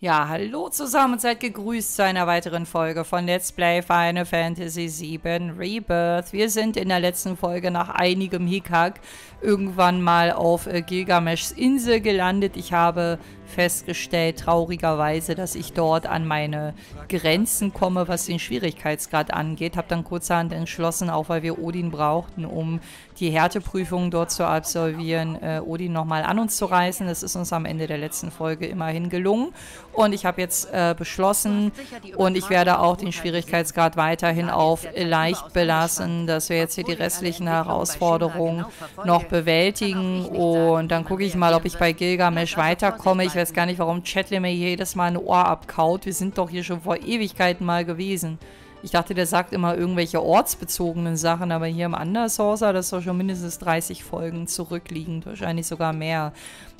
Ja, hallo zusammen und seid gegrüßt zu einer weiteren Folge von Let's Play Final Fantasy VII Rebirth. Wir sind in der letzten Folge nach einigem Hickhack irgendwann mal auf äh, Gilgameshs Insel gelandet. Ich habe festgestellt, traurigerweise, dass ich dort an meine Grenzen komme, was den Schwierigkeitsgrad angeht. Habe dann kurzerhand entschlossen, auch weil wir Odin brauchten, um die Härteprüfung dort zu absolvieren, äh, Odin nochmal an uns zu reißen. Das ist uns am Ende der letzten Folge immerhin gelungen. Und ich habe jetzt äh, beschlossen und ich werde auch den Schwierigkeitsgrad weiterhin auf leicht belassen, dass wir jetzt hier die restlichen Herausforderungen noch bewältigen. Und dann gucke ich mal, ob ich bei Gilgamesh weiterkomme. Ich weiß gar nicht, warum Chatley mir jedes Mal ein Ohr abkaut. Wir sind doch hier schon vor Ewigkeiten mal gewesen. Ich dachte, der sagt immer irgendwelche ortsbezogenen Sachen, aber hier im Undersourcer, das ist doch schon mindestens 30 Folgen zurückliegend, wahrscheinlich sogar mehr.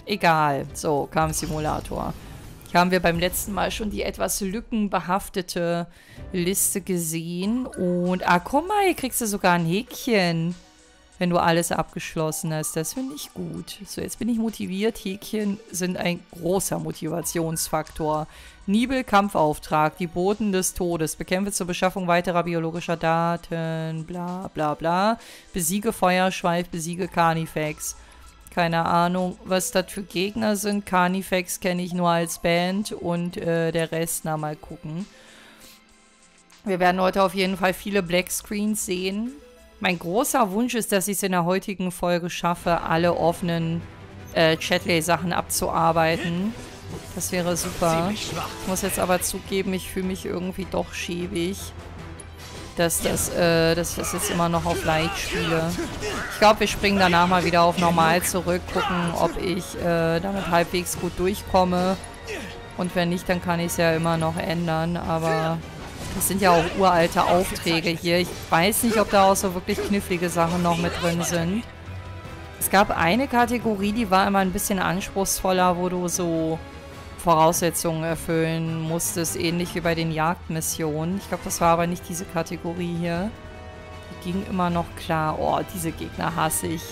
Egal. So, kam Simulator. Hier haben wir beim letzten Mal schon die etwas lückenbehaftete Liste gesehen. Und, ah, guck mal, hier kriegst du sogar ein Häkchen wenn du alles abgeschlossen hast. Das finde ich gut. So, jetzt bin ich motiviert. Häkchen sind ein großer Motivationsfaktor. Nibel, Kampfauftrag, die Boten des Todes, bekämpfe zur Beschaffung weiterer biologischer Daten, bla bla bla. Besiege Feuerschweif, besiege Carnifex. Keine Ahnung, was das für Gegner sind. Carnifex kenne ich nur als Band und äh, der Rest, na mal gucken. Wir werden heute auf jeden Fall viele Black Screens sehen. Mein großer Wunsch ist, dass ich es in der heutigen Folge schaffe, alle offenen äh, Chatley-Sachen abzuarbeiten. Das wäre super. Ich muss jetzt aber zugeben, ich fühle mich irgendwie doch schäbig, dass, das, äh, dass ich das jetzt immer noch auf Leicht spiele. Ich glaube, wir springen danach mal wieder auf Normal zurück, gucken, ob ich äh, damit halbwegs gut durchkomme. Und wenn nicht, dann kann ich es ja immer noch ändern, aber... Das sind ja auch uralte Aufträge hier. Ich weiß nicht, ob da auch so wirklich knifflige Sachen noch mit drin sind. Es gab eine Kategorie, die war immer ein bisschen anspruchsvoller, wo du so Voraussetzungen erfüllen musstest, ähnlich wie bei den Jagdmissionen. Ich glaube, das war aber nicht diese Kategorie hier. Die ging immer noch klar. Oh, diese Gegner hasse ich.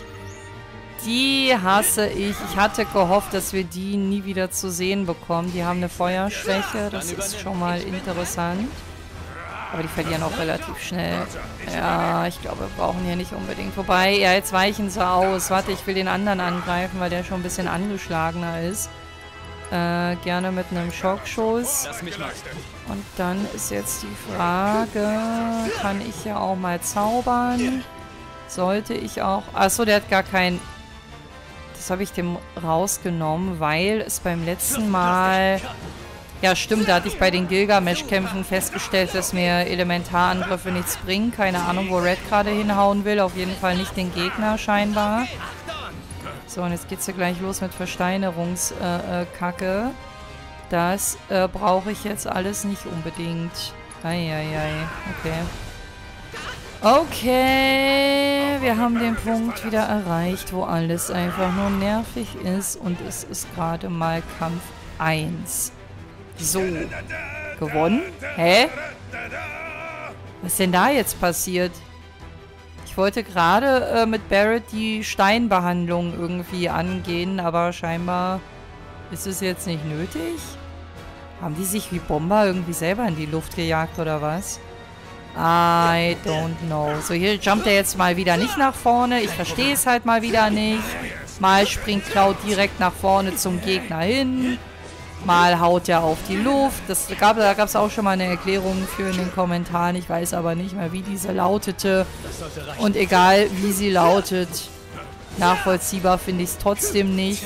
Die hasse ich. Ich hatte gehofft, dass wir die nie wieder zu sehen bekommen. Die haben eine Feuerschwäche. Das ist schon mal interessant. Aber die verlieren auch relativ schnell. Ja, ich glaube, wir brauchen hier nicht unbedingt. Wobei, ja, jetzt weichen sie aus. Warte, ich will den anderen angreifen, weil der schon ein bisschen angeschlagener ist. Äh, gerne mit einem Schockschuss. Und dann ist jetzt die Frage, kann ich ja auch mal zaubern? Sollte ich auch... Achso, der hat gar kein... Das habe ich dem rausgenommen, weil es beim letzten Mal ja, stimmt, da hatte ich bei den Gilgamesh-Kämpfen festgestellt, dass mir Elementarangriffe nichts bringen. Keine Ahnung, wo Red gerade hinhauen will. Auf jeden Fall nicht den Gegner scheinbar. So, und jetzt geht's ja gleich los mit Versteinerungskacke. Das äh, brauche ich jetzt alles nicht unbedingt. Eieiei, okay. Okay, wir haben den Punkt wieder erreicht, wo alles einfach nur nervig ist. Und es ist gerade mal Kampf 1. So. Gewonnen? Hä? Was ist denn da jetzt passiert? Ich wollte gerade äh, mit Barrett die Steinbehandlung irgendwie angehen, aber scheinbar ist es jetzt nicht nötig. Haben die sich wie Bomber irgendwie selber in die Luft gejagt oder was? I don't know. So, hier jumpt er jetzt mal wieder nicht nach vorne. Ich verstehe es halt mal wieder nicht. Mal springt Cloud direkt nach vorne zum Gegner hin. Mal haut er auf die Luft. Das gab, da gab es auch schon mal eine Erklärung für in den Kommentaren. Ich weiß aber nicht mehr, wie diese lautete. Und egal, wie sie lautet, nachvollziehbar finde ich es trotzdem nicht.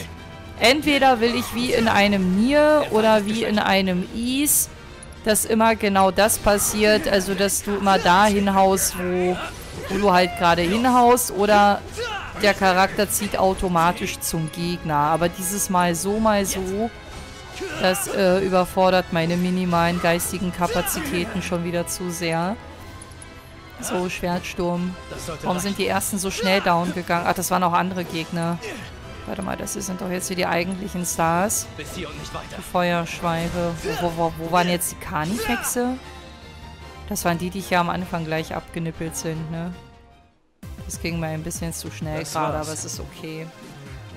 Entweder will ich wie in einem Nier oder wie in einem Is, dass immer genau das passiert. Also, dass du immer da hinhaust, wo, wo du halt gerade hinhaust. Oder der Charakter zieht automatisch zum Gegner. Aber dieses Mal so, mal so das äh, überfordert meine minimalen geistigen Kapazitäten schon wieder zu sehr. So, Schwertsturm. Warum sind die ersten so schnell down gegangen? Ach, das waren auch andere Gegner. Warte mal, das sind doch jetzt hier die eigentlichen Stars. Die Feuerschweife. Wo, wo, wo, wo waren jetzt die Kanifexe? Das waren die, die hier am Anfang gleich abgenippelt sind, ne? Das ging mir ein bisschen zu schnell gerade, aber es ist okay.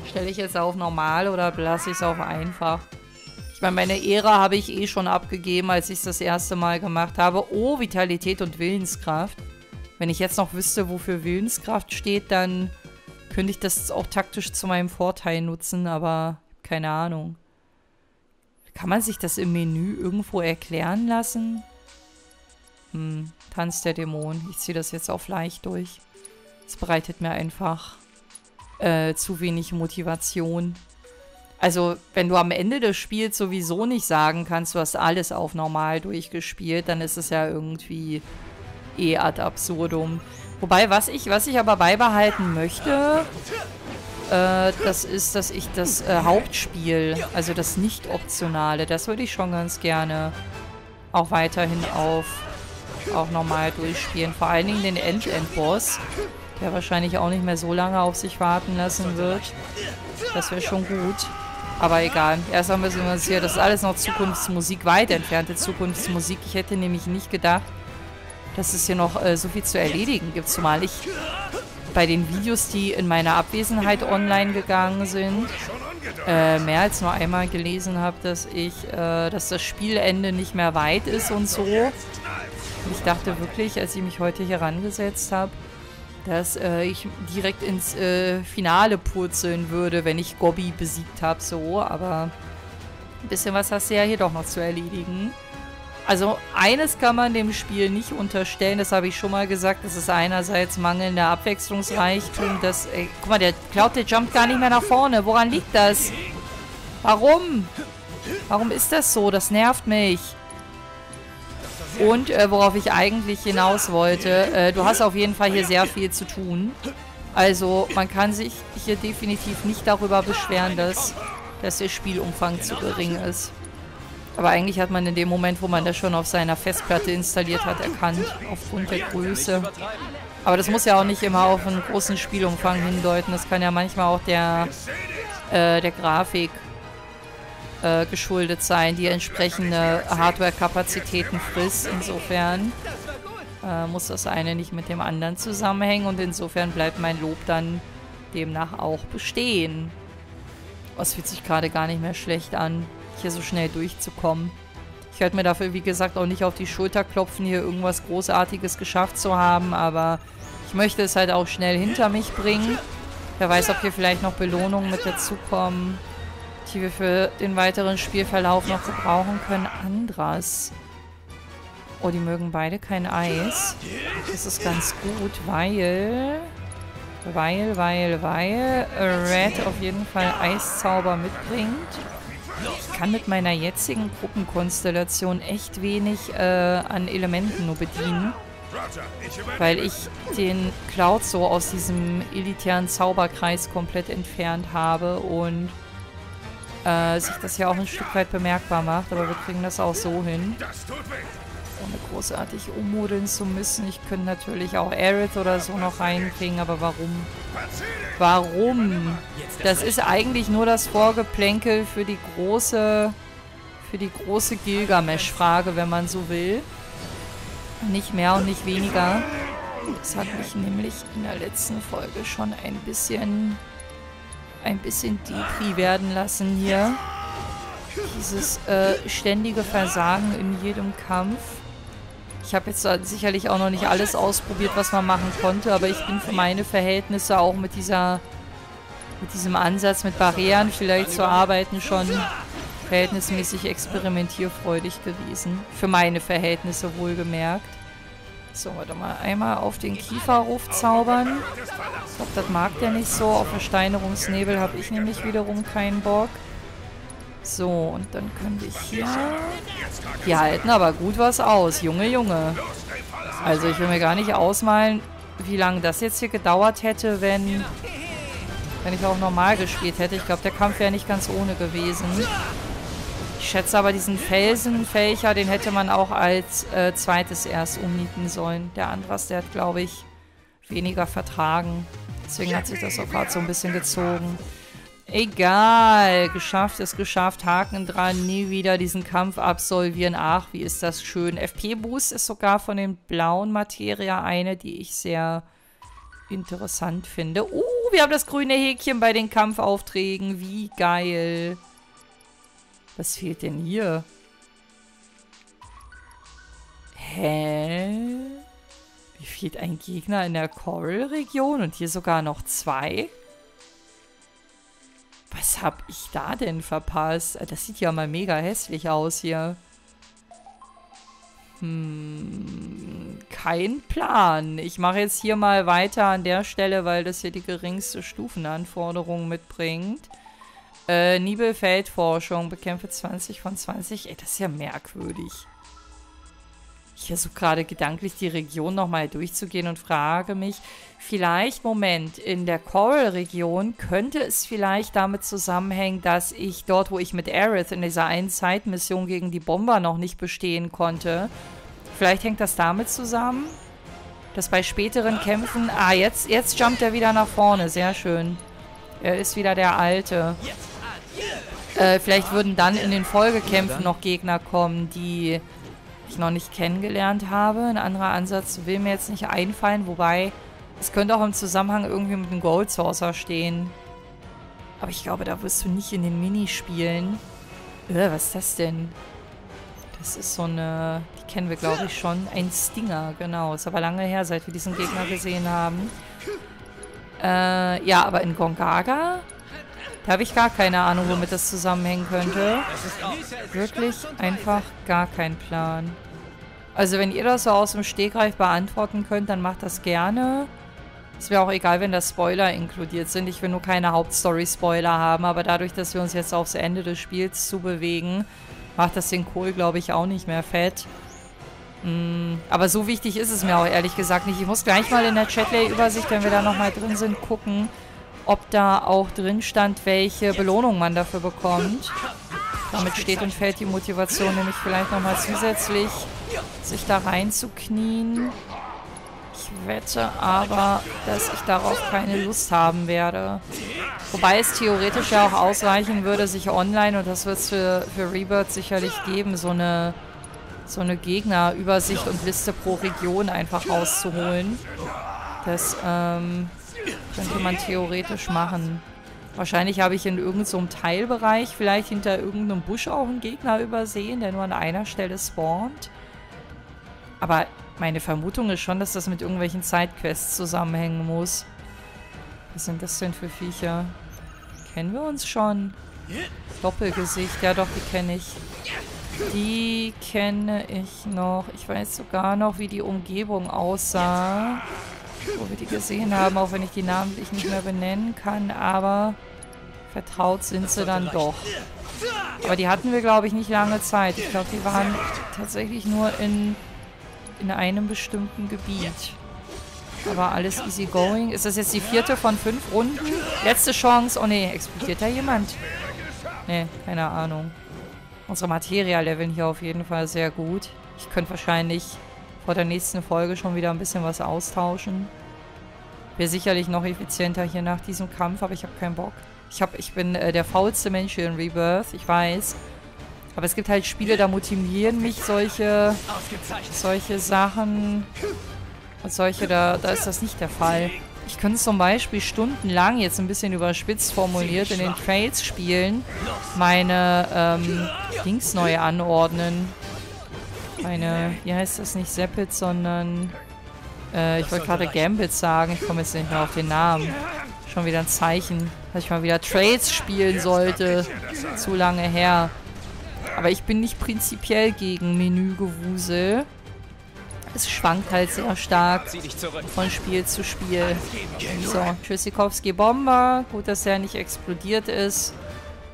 Stelle ich jetzt auf normal oder lasse ich es auf einfach? Meine, meine Ehre habe ich eh schon abgegeben, als ich es das erste Mal gemacht habe. Oh, Vitalität und Willenskraft. Wenn ich jetzt noch wüsste, wofür Willenskraft steht, dann könnte ich das auch taktisch zu meinem Vorteil nutzen, aber keine Ahnung. Kann man sich das im Menü irgendwo erklären lassen? Hm, Tanz der Dämonen. Ich ziehe das jetzt auf leicht durch. Es bereitet mir einfach äh, zu wenig Motivation. Also, wenn du am Ende des Spiels sowieso nicht sagen kannst, du hast alles auf normal durchgespielt, dann ist es ja irgendwie eh ad absurdum. Wobei, was ich, was ich aber beibehalten möchte, äh, das ist, dass ich das äh, Hauptspiel, also das nicht-optionale, das würde ich schon ganz gerne auch weiterhin auf auch normal durchspielen. Vor allen Dingen den End-End-Boss, der wahrscheinlich auch nicht mehr so lange auf sich warten lassen wird. Das wäre schon gut. Aber egal. Erstmal müssen wir uns hier, das ist alles noch Zukunftsmusik, weit entfernte Zukunftsmusik. Ich hätte nämlich nicht gedacht, dass es hier noch äh, so viel zu erledigen gibt. Zumal ich bei den Videos, die in meiner Abwesenheit online gegangen sind, äh, mehr als nur einmal gelesen habe, dass ich, äh, dass das Spielende nicht mehr weit ist und so. Ich dachte wirklich, als ich mich heute hier rangesetzt habe, dass äh, ich direkt ins äh, Finale purzeln würde, wenn ich Gobby besiegt habe, so. Aber ein bisschen was hast du ja hier doch noch zu erledigen. Also eines kann man dem Spiel nicht unterstellen, das habe ich schon mal gesagt, das ist einerseits mangelnder Abwechslungsreichtum, das, ey, guck mal, der Cloud, der jumpt gar nicht mehr nach vorne, woran liegt das? Warum? Warum ist das so? Das nervt mich. Und äh, worauf ich eigentlich hinaus wollte, äh, du hast auf jeden Fall hier sehr viel zu tun. Also man kann sich hier definitiv nicht darüber beschweren, dass, dass der Spielumfang zu gering ist. Aber eigentlich hat man in dem Moment, wo man das schon auf seiner Festplatte installiert hat, erkannt, aufgrund der Größe. Aber das muss ja auch nicht immer auf einen großen Spielumfang hindeuten. Das kann ja manchmal auch der, äh, der Grafik äh, geschuldet sein, die entsprechende Hardware-Kapazitäten frisst. Insofern äh, muss das eine nicht mit dem anderen zusammenhängen und insofern bleibt mein Lob dann demnach auch bestehen. Was fühlt sich gerade gar nicht mehr schlecht an, hier so schnell durchzukommen. Ich werde mir dafür, wie gesagt, auch nicht auf die Schulter klopfen, hier irgendwas Großartiges geschafft zu haben, aber ich möchte es halt auch schnell hinter mich bringen. Wer weiß, ob hier vielleicht noch Belohnungen mit dazukommen die wir für den weiteren Spielverlauf noch gebrauchen können. Andras. Oh, die mögen beide kein Eis. Das ist ganz gut, weil... Weil, weil, weil Red auf jeden Fall Eiszauber mitbringt. Ich kann mit meiner jetzigen Gruppenkonstellation echt wenig äh, an Elementen nur bedienen. Weil ich den Cloud so aus diesem elitären Zauberkreis komplett entfernt habe und äh, sich das ja auch ein Stück weit bemerkbar macht. Aber wir kriegen das auch so hin. Ohne großartig ummodeln zu müssen. Ich könnte natürlich auch Aerith oder so noch reinkriegen, aber warum? Warum? Das ist eigentlich nur das Vorgeplänkel für die große für die große Gilgamesch-Frage, wenn man so will. Nicht mehr und nicht weniger. Das hat mich nämlich in der letzten Folge schon ein bisschen ein bisschen Depri werden lassen hier. Dieses äh, ständige Versagen in jedem Kampf. Ich habe jetzt sicherlich auch noch nicht alles ausprobiert, was man machen konnte, aber ich bin für meine Verhältnisse auch mit dieser mit diesem Ansatz, mit Barrieren vielleicht zu arbeiten, schon verhältnismäßig experimentierfreudig gewesen. Für meine Verhältnisse wohlgemerkt. So, warte mal. Einmal auf den Kieferruf zaubern. Ich glaube, das mag der nicht so. Auf Versteinerungsnebel habe ich nämlich wiederum keinen Bock. So, und dann können wir hier... Die halten aber gut was aus. Junge, Junge. Also ich will mir gar nicht ausmalen, wie lange das jetzt hier gedauert hätte, wenn... Wenn ich auch normal gespielt hätte. Ich glaube, der Kampf wäre nicht ganz ohne gewesen. Ich schätze aber diesen Felsenfächer, den hätte man auch als äh, zweites erst umnieten sollen. Der Andras, der hat, glaube ich, weniger vertragen. Deswegen hat sich das auch gerade so ein bisschen gezogen. Egal. Geschafft ist geschafft. Haken dran. Nie wieder diesen Kampf absolvieren. Ach, wie ist das schön. FP-Boost ist sogar von den blauen Materia eine, die ich sehr interessant finde. Uh, wir haben das grüne Häkchen bei den Kampfaufträgen. Wie geil. Was fehlt denn hier? Hä? Mir fehlt ein Gegner in der Coral-Region und hier sogar noch zwei? Was hab ich da denn verpasst? Das sieht ja mal mega hässlich aus hier. Hm, kein Plan. Ich mache jetzt hier mal weiter an der Stelle, weil das hier die geringste Stufenanforderung mitbringt. Äh, Nibelfeldforschung, bekämpfe 20 von 20. Ey, das ist ja merkwürdig. Ich versuche gerade gedanklich die Region nochmal durchzugehen und frage mich, vielleicht, Moment, in der Coral-Region könnte es vielleicht damit zusammenhängen, dass ich dort, wo ich mit Aerith in dieser einen Zeitmission gegen die Bomber noch nicht bestehen konnte, vielleicht hängt das damit zusammen, dass bei späteren Kämpfen... Ah, jetzt, jetzt jumpt er wieder nach vorne, sehr schön. Er ist wieder der Alte. Äh, vielleicht würden dann in den Folgekämpfen noch Gegner kommen, die ich noch nicht kennengelernt habe. Ein anderer Ansatz will mir jetzt nicht einfallen, wobei es könnte auch im Zusammenhang irgendwie mit dem Gold Saucer stehen. Aber ich glaube, da wirst du nicht in den Minispielen. Äh, was ist das denn? Das ist so eine... Die kennen wir, glaube ich, schon. Ein Stinger, genau. Ist aber lange her, seit wir diesen Gegner gesehen haben. Äh, ja, aber in Gongaga da habe ich gar keine Ahnung, womit das zusammenhängen könnte. Wirklich einfach gar keinen Plan. Also wenn ihr das so aus dem Stegreif beantworten könnt, dann macht das gerne. Es wäre auch egal, wenn da Spoiler inkludiert sind. Ich will nur keine Hauptstory-Spoiler haben, aber dadurch, dass wir uns jetzt aufs Ende des Spiels zubewegen, macht das den Kohl, glaube ich, auch nicht mehr fett. Mm, aber so wichtig ist es mir auch ehrlich gesagt nicht. Ich muss gleich mal in der Chatlay-Übersicht, wenn wir da nochmal drin sind, gucken, ob da auch drin stand, welche Belohnung man dafür bekommt. Damit steht und fällt die Motivation nämlich vielleicht nochmal zusätzlich, sich da reinzuknien. Ich wette aber, dass ich darauf keine Lust haben werde. Wobei es theoretisch ja auch ausreichen würde, sich online, und das wird es für, für Rebirth sicherlich geben, so eine, so eine Gegnerübersicht und Liste pro Region einfach rauszuholen. Das, ähm, könnte man theoretisch machen. Wahrscheinlich habe ich in irgendeinem so Teilbereich vielleicht hinter irgendeinem Busch auch einen Gegner übersehen, der nur an einer Stelle spawnt. Aber meine Vermutung ist schon, dass das mit irgendwelchen Sidequests zusammenhängen muss. Was sind das denn für Viecher? Kennen wir uns schon? Doppelgesicht, ja doch, die kenne ich. Die kenne ich noch. Ich weiß sogar noch, wie die Umgebung aussah wo wir die gesehen haben, auch wenn ich die namentlich nicht mehr benennen kann, aber vertraut sind sie dann doch. Aber die hatten wir, glaube ich, nicht lange Zeit. Ich glaube, die waren tatsächlich nur in, in einem bestimmten Gebiet. Aber alles easy going. Ist das jetzt die vierte von fünf Runden? Letzte Chance. Oh ne, explodiert da jemand? Ne, keine Ahnung. Unsere Materia leveln hier auf jeden Fall sehr gut. Ich könnte wahrscheinlich vor der nächsten Folge schon wieder ein bisschen was austauschen. Wäre sicherlich noch effizienter hier nach diesem Kampf, aber ich habe keinen Bock. Ich, hab, ich bin äh, der faulste Mensch hier in Rebirth, ich weiß. Aber es gibt halt Spiele, da motivieren mich solche, solche Sachen. Und solche, da, da ist das nicht der Fall. Ich könnte zum Beispiel stundenlang, jetzt ein bisschen überspitzt formuliert, in den Trails spielen, meine ähm, Dings neu anordnen meine, wie heißt das nicht Seppet, sondern äh, ich wollte gerade Gambit sagen. Ich komme jetzt nicht mehr auf den Namen. Schon wieder ein Zeichen, dass ich mal wieder Trades spielen sollte. Zu lange her. Aber ich bin nicht prinzipiell gegen Menügewusel. Es schwankt halt sehr stark von Spiel zu Spiel. So, Tschüssikowski Bomber. Gut, dass er nicht explodiert ist.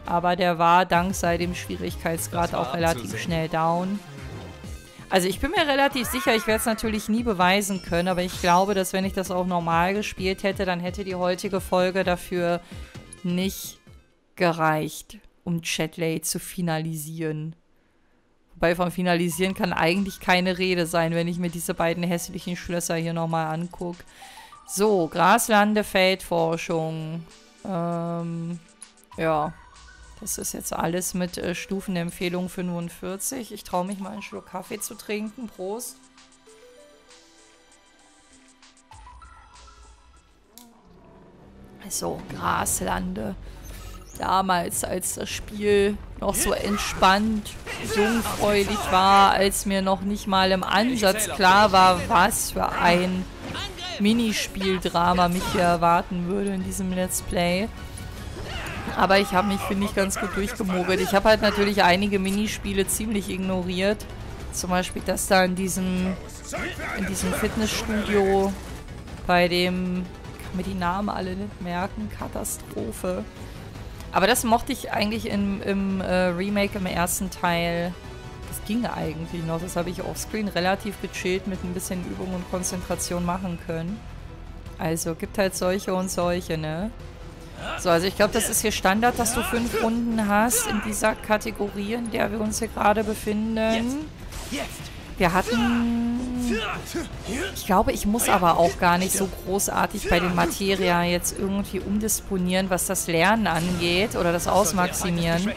Aber der war dank seinem Schwierigkeitsgrad auch relativ schnell down. Also ich bin mir relativ sicher, ich werde es natürlich nie beweisen können, aber ich glaube, dass wenn ich das auch normal gespielt hätte, dann hätte die heutige Folge dafür nicht gereicht, um Chatley zu finalisieren. Wobei von finalisieren kann eigentlich keine Rede sein, wenn ich mir diese beiden hässlichen Schlösser hier nochmal angucke. So, Graslande, Feldforschung. Ähm, ja. Das ist jetzt alles mit äh, Stufenempfehlung 45. Ich traue mich mal einen Schluck Kaffee zu trinken. Prost. So, Graslande. Damals, als das Spiel noch so entspannt, jungfräulich war, als mir noch nicht mal im Ansatz klar war, was für ein Minispieldrama mich hier erwarten würde in diesem Let's Play. Aber ich habe mich, finde ich, ganz gut durchgemogelt. Ich habe halt natürlich einige Minispiele ziemlich ignoriert. Zum Beispiel das da in diesem, in diesem Fitnessstudio bei dem, kann mir die Namen alle nicht merken, Katastrophe. Aber das mochte ich eigentlich im, im äh, Remake im ersten Teil. Das ging eigentlich noch. Das habe ich offscreen relativ gechillt mit ein bisschen Übung und Konzentration machen können. Also gibt halt solche und solche, ne? So, also ich glaube, das ist hier Standard, dass du fünf Runden hast in dieser Kategorie, in der wir uns hier gerade befinden. Wir hatten... Ich glaube, ich muss aber auch gar nicht so großartig bei den Materia jetzt irgendwie umdisponieren, was das Lernen angeht oder das Ausmaximieren.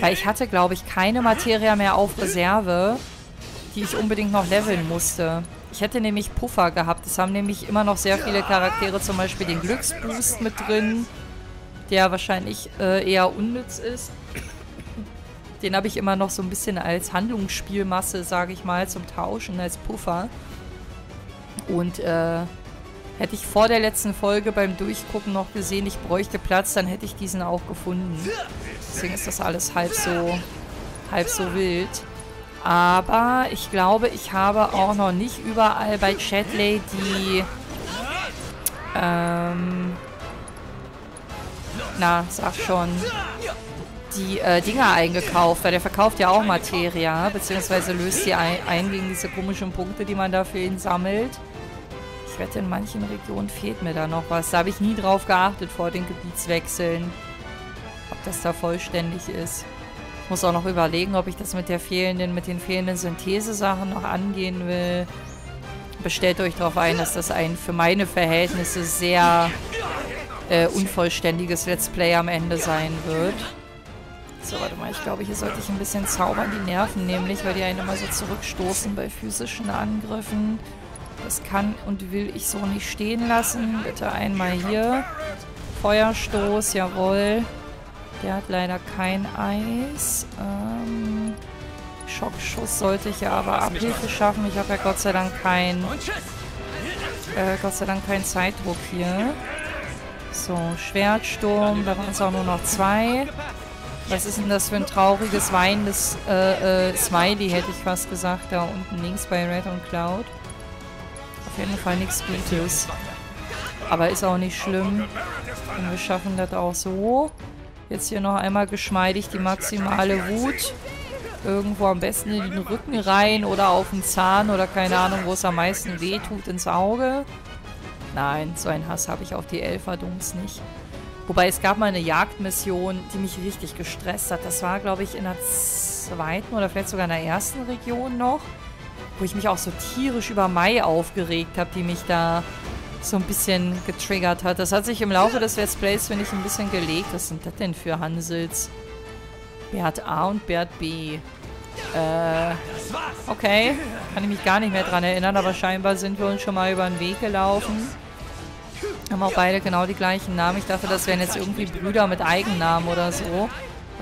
Weil ich hatte, glaube ich, keine Materia mehr auf Reserve, die ich unbedingt noch leveln musste. Ich hätte nämlich Puffer gehabt. Es haben nämlich immer noch sehr viele Charaktere zum Beispiel den Glücksboost mit drin, der wahrscheinlich äh, eher unnütz ist. Den habe ich immer noch so ein bisschen als Handlungsspielmasse, sage ich mal, zum Tauschen, als Puffer. Und äh, hätte ich vor der letzten Folge beim Durchgucken noch gesehen, ich bräuchte Platz, dann hätte ich diesen auch gefunden. Deswegen ist das alles halb so, halb so wild. Aber ich glaube, ich habe auch noch nicht überall bei Chatley die ähm, na, sag schon, die äh, Dinger eingekauft, weil der verkauft ja auch Materia, beziehungsweise löst sie ein, ein gegen diese komischen Punkte, die man da für ihn sammelt. Ich wette, in manchen Regionen fehlt mir da noch was. Da habe ich nie drauf geachtet vor den Gebietswechseln, ob das da vollständig ist. Ich muss auch noch überlegen, ob ich das mit der fehlenden, mit den fehlenden Synthesesachen noch angehen will. Bestellt euch darauf ein, dass das ein für meine Verhältnisse sehr äh, unvollständiges Let's Play am Ende sein wird. So, warte mal, ich glaube, hier sollte ich ein bisschen zaubern, die Nerven nämlich, weil die einen immer so zurückstoßen bei physischen Angriffen. Das kann und will ich so nicht stehen lassen. Bitte einmal hier. Feuerstoß, jawohl. Der hat leider kein Eis. Ähm, Schockschuss sollte ich ja aber Abhilfe schaffen. Ich habe ja Gott sei Dank kein... Äh, Gott sei Dank keinen Zeitdruck hier. So, Schwertsturm. Da waren es auch nur noch zwei. Was ist denn das für ein trauriges, weinendes äh, äh, Smiley, hätte ich fast gesagt, da unten links bei Red und Cloud. Auf jeden Fall nichts Gutes. Aber ist auch nicht schlimm. Und wir schaffen das auch so. Jetzt hier noch einmal geschmeidig die maximale Wut. Irgendwo am besten in den Rücken rein oder auf den Zahn oder keine Ahnung, wo es am meisten weh tut, ins Auge. Nein, so einen Hass habe ich auf die Elferdungs nicht. Wobei es gab mal eine Jagdmission, die mich richtig gestresst hat. Das war, glaube ich, in der zweiten oder vielleicht sogar in der ersten Region noch. Wo ich mich auch so tierisch über Mai aufgeregt habe, die mich da so ein bisschen getriggert hat. Das hat sich im Laufe des Let's Plays, finde ich, ein bisschen gelegt. Was sind das denn für Hansels? Bert A und Bert B. Äh, okay. Kann ich mich gar nicht mehr dran erinnern, aber scheinbar sind wir uns schon mal über den Weg gelaufen. Haben auch beide genau die gleichen Namen. Ich dachte, das wären jetzt irgendwie Brüder mit Eigennamen oder so.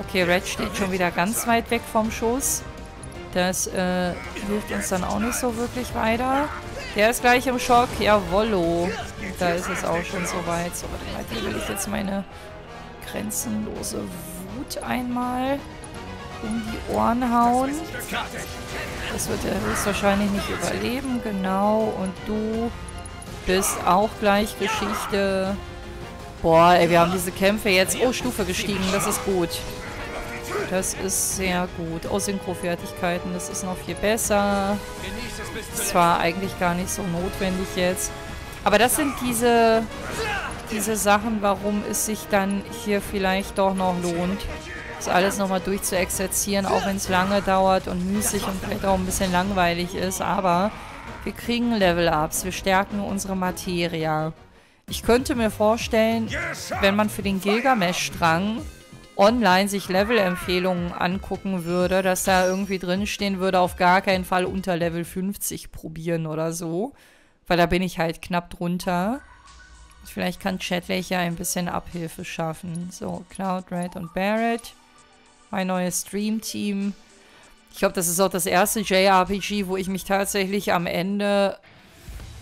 Okay, Red steht schon wieder ganz weit weg vom Schuss. Das äh, hilft uns dann auch nicht so wirklich weiter. Der ist gleich im Schock. Jawollo. Da ist es auch schon so weit. So, warte mal, hier will ich jetzt meine grenzenlose Wut einmal um die Ohren hauen. Das wird er höchstwahrscheinlich nicht überleben. Genau. Und du bist auch gleich Geschichte. Boah, ey, wir haben diese Kämpfe jetzt... Oh, Stufe gestiegen. Das ist gut. Das ist sehr gut. Oh, Synchro-Fertigkeiten. Das ist noch viel besser. Das war eigentlich gar nicht so notwendig jetzt. Aber das sind diese, diese Sachen, warum es sich dann hier vielleicht doch noch lohnt, das alles nochmal durchzuexerzieren, auch wenn es lange dauert und müßig und vielleicht auch ein bisschen langweilig ist. Aber wir kriegen Level-Ups, wir stärken unsere Materia. Ich könnte mir vorstellen, wenn man für den Gilgamesh-Strang online sich Level-Empfehlungen angucken würde, dass da irgendwie drinstehen würde, auf gar keinen Fall unter Level 50 probieren oder so. Weil da bin ich halt knapp drunter. Vielleicht kann Chatley ja ein bisschen Abhilfe schaffen. So, Cloud, Red und Barrett. mein neues Stream-Team. Ich glaube, das ist auch das erste JRPG, wo ich mich tatsächlich am Ende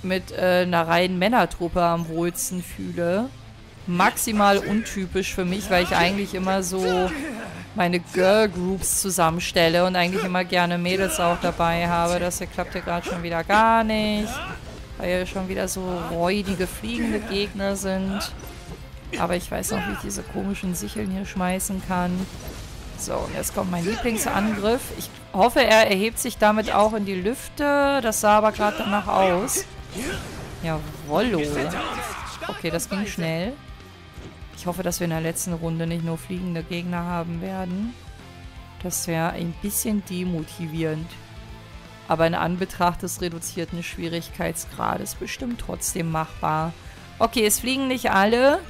mit äh, einer reinen Männertruppe am wohlsten fühle. Maximal untypisch für mich, weil ich eigentlich immer so meine Girl Groups zusammenstelle und eigentlich immer gerne Mädels auch dabei habe. Das hier klappt ja gerade schon wieder gar nicht. Weil ja schon wieder so räudige, fliegende Gegner sind. Aber ich weiß noch, wie ich diese komischen Sicheln hier schmeißen kann. So, und jetzt kommt mein Lieblingsangriff. Ich hoffe, er erhebt sich damit auch in die Lüfte. Das sah aber gerade danach aus. Jawollo. Okay, das ging schnell. Ich hoffe, dass wir in der letzten Runde nicht nur fliegende Gegner haben werden. Das wäre ein bisschen demotivierend. Aber in Anbetracht des reduzierten Schwierigkeitsgrades bestimmt trotzdem machbar. Okay, es fliegen nicht alle.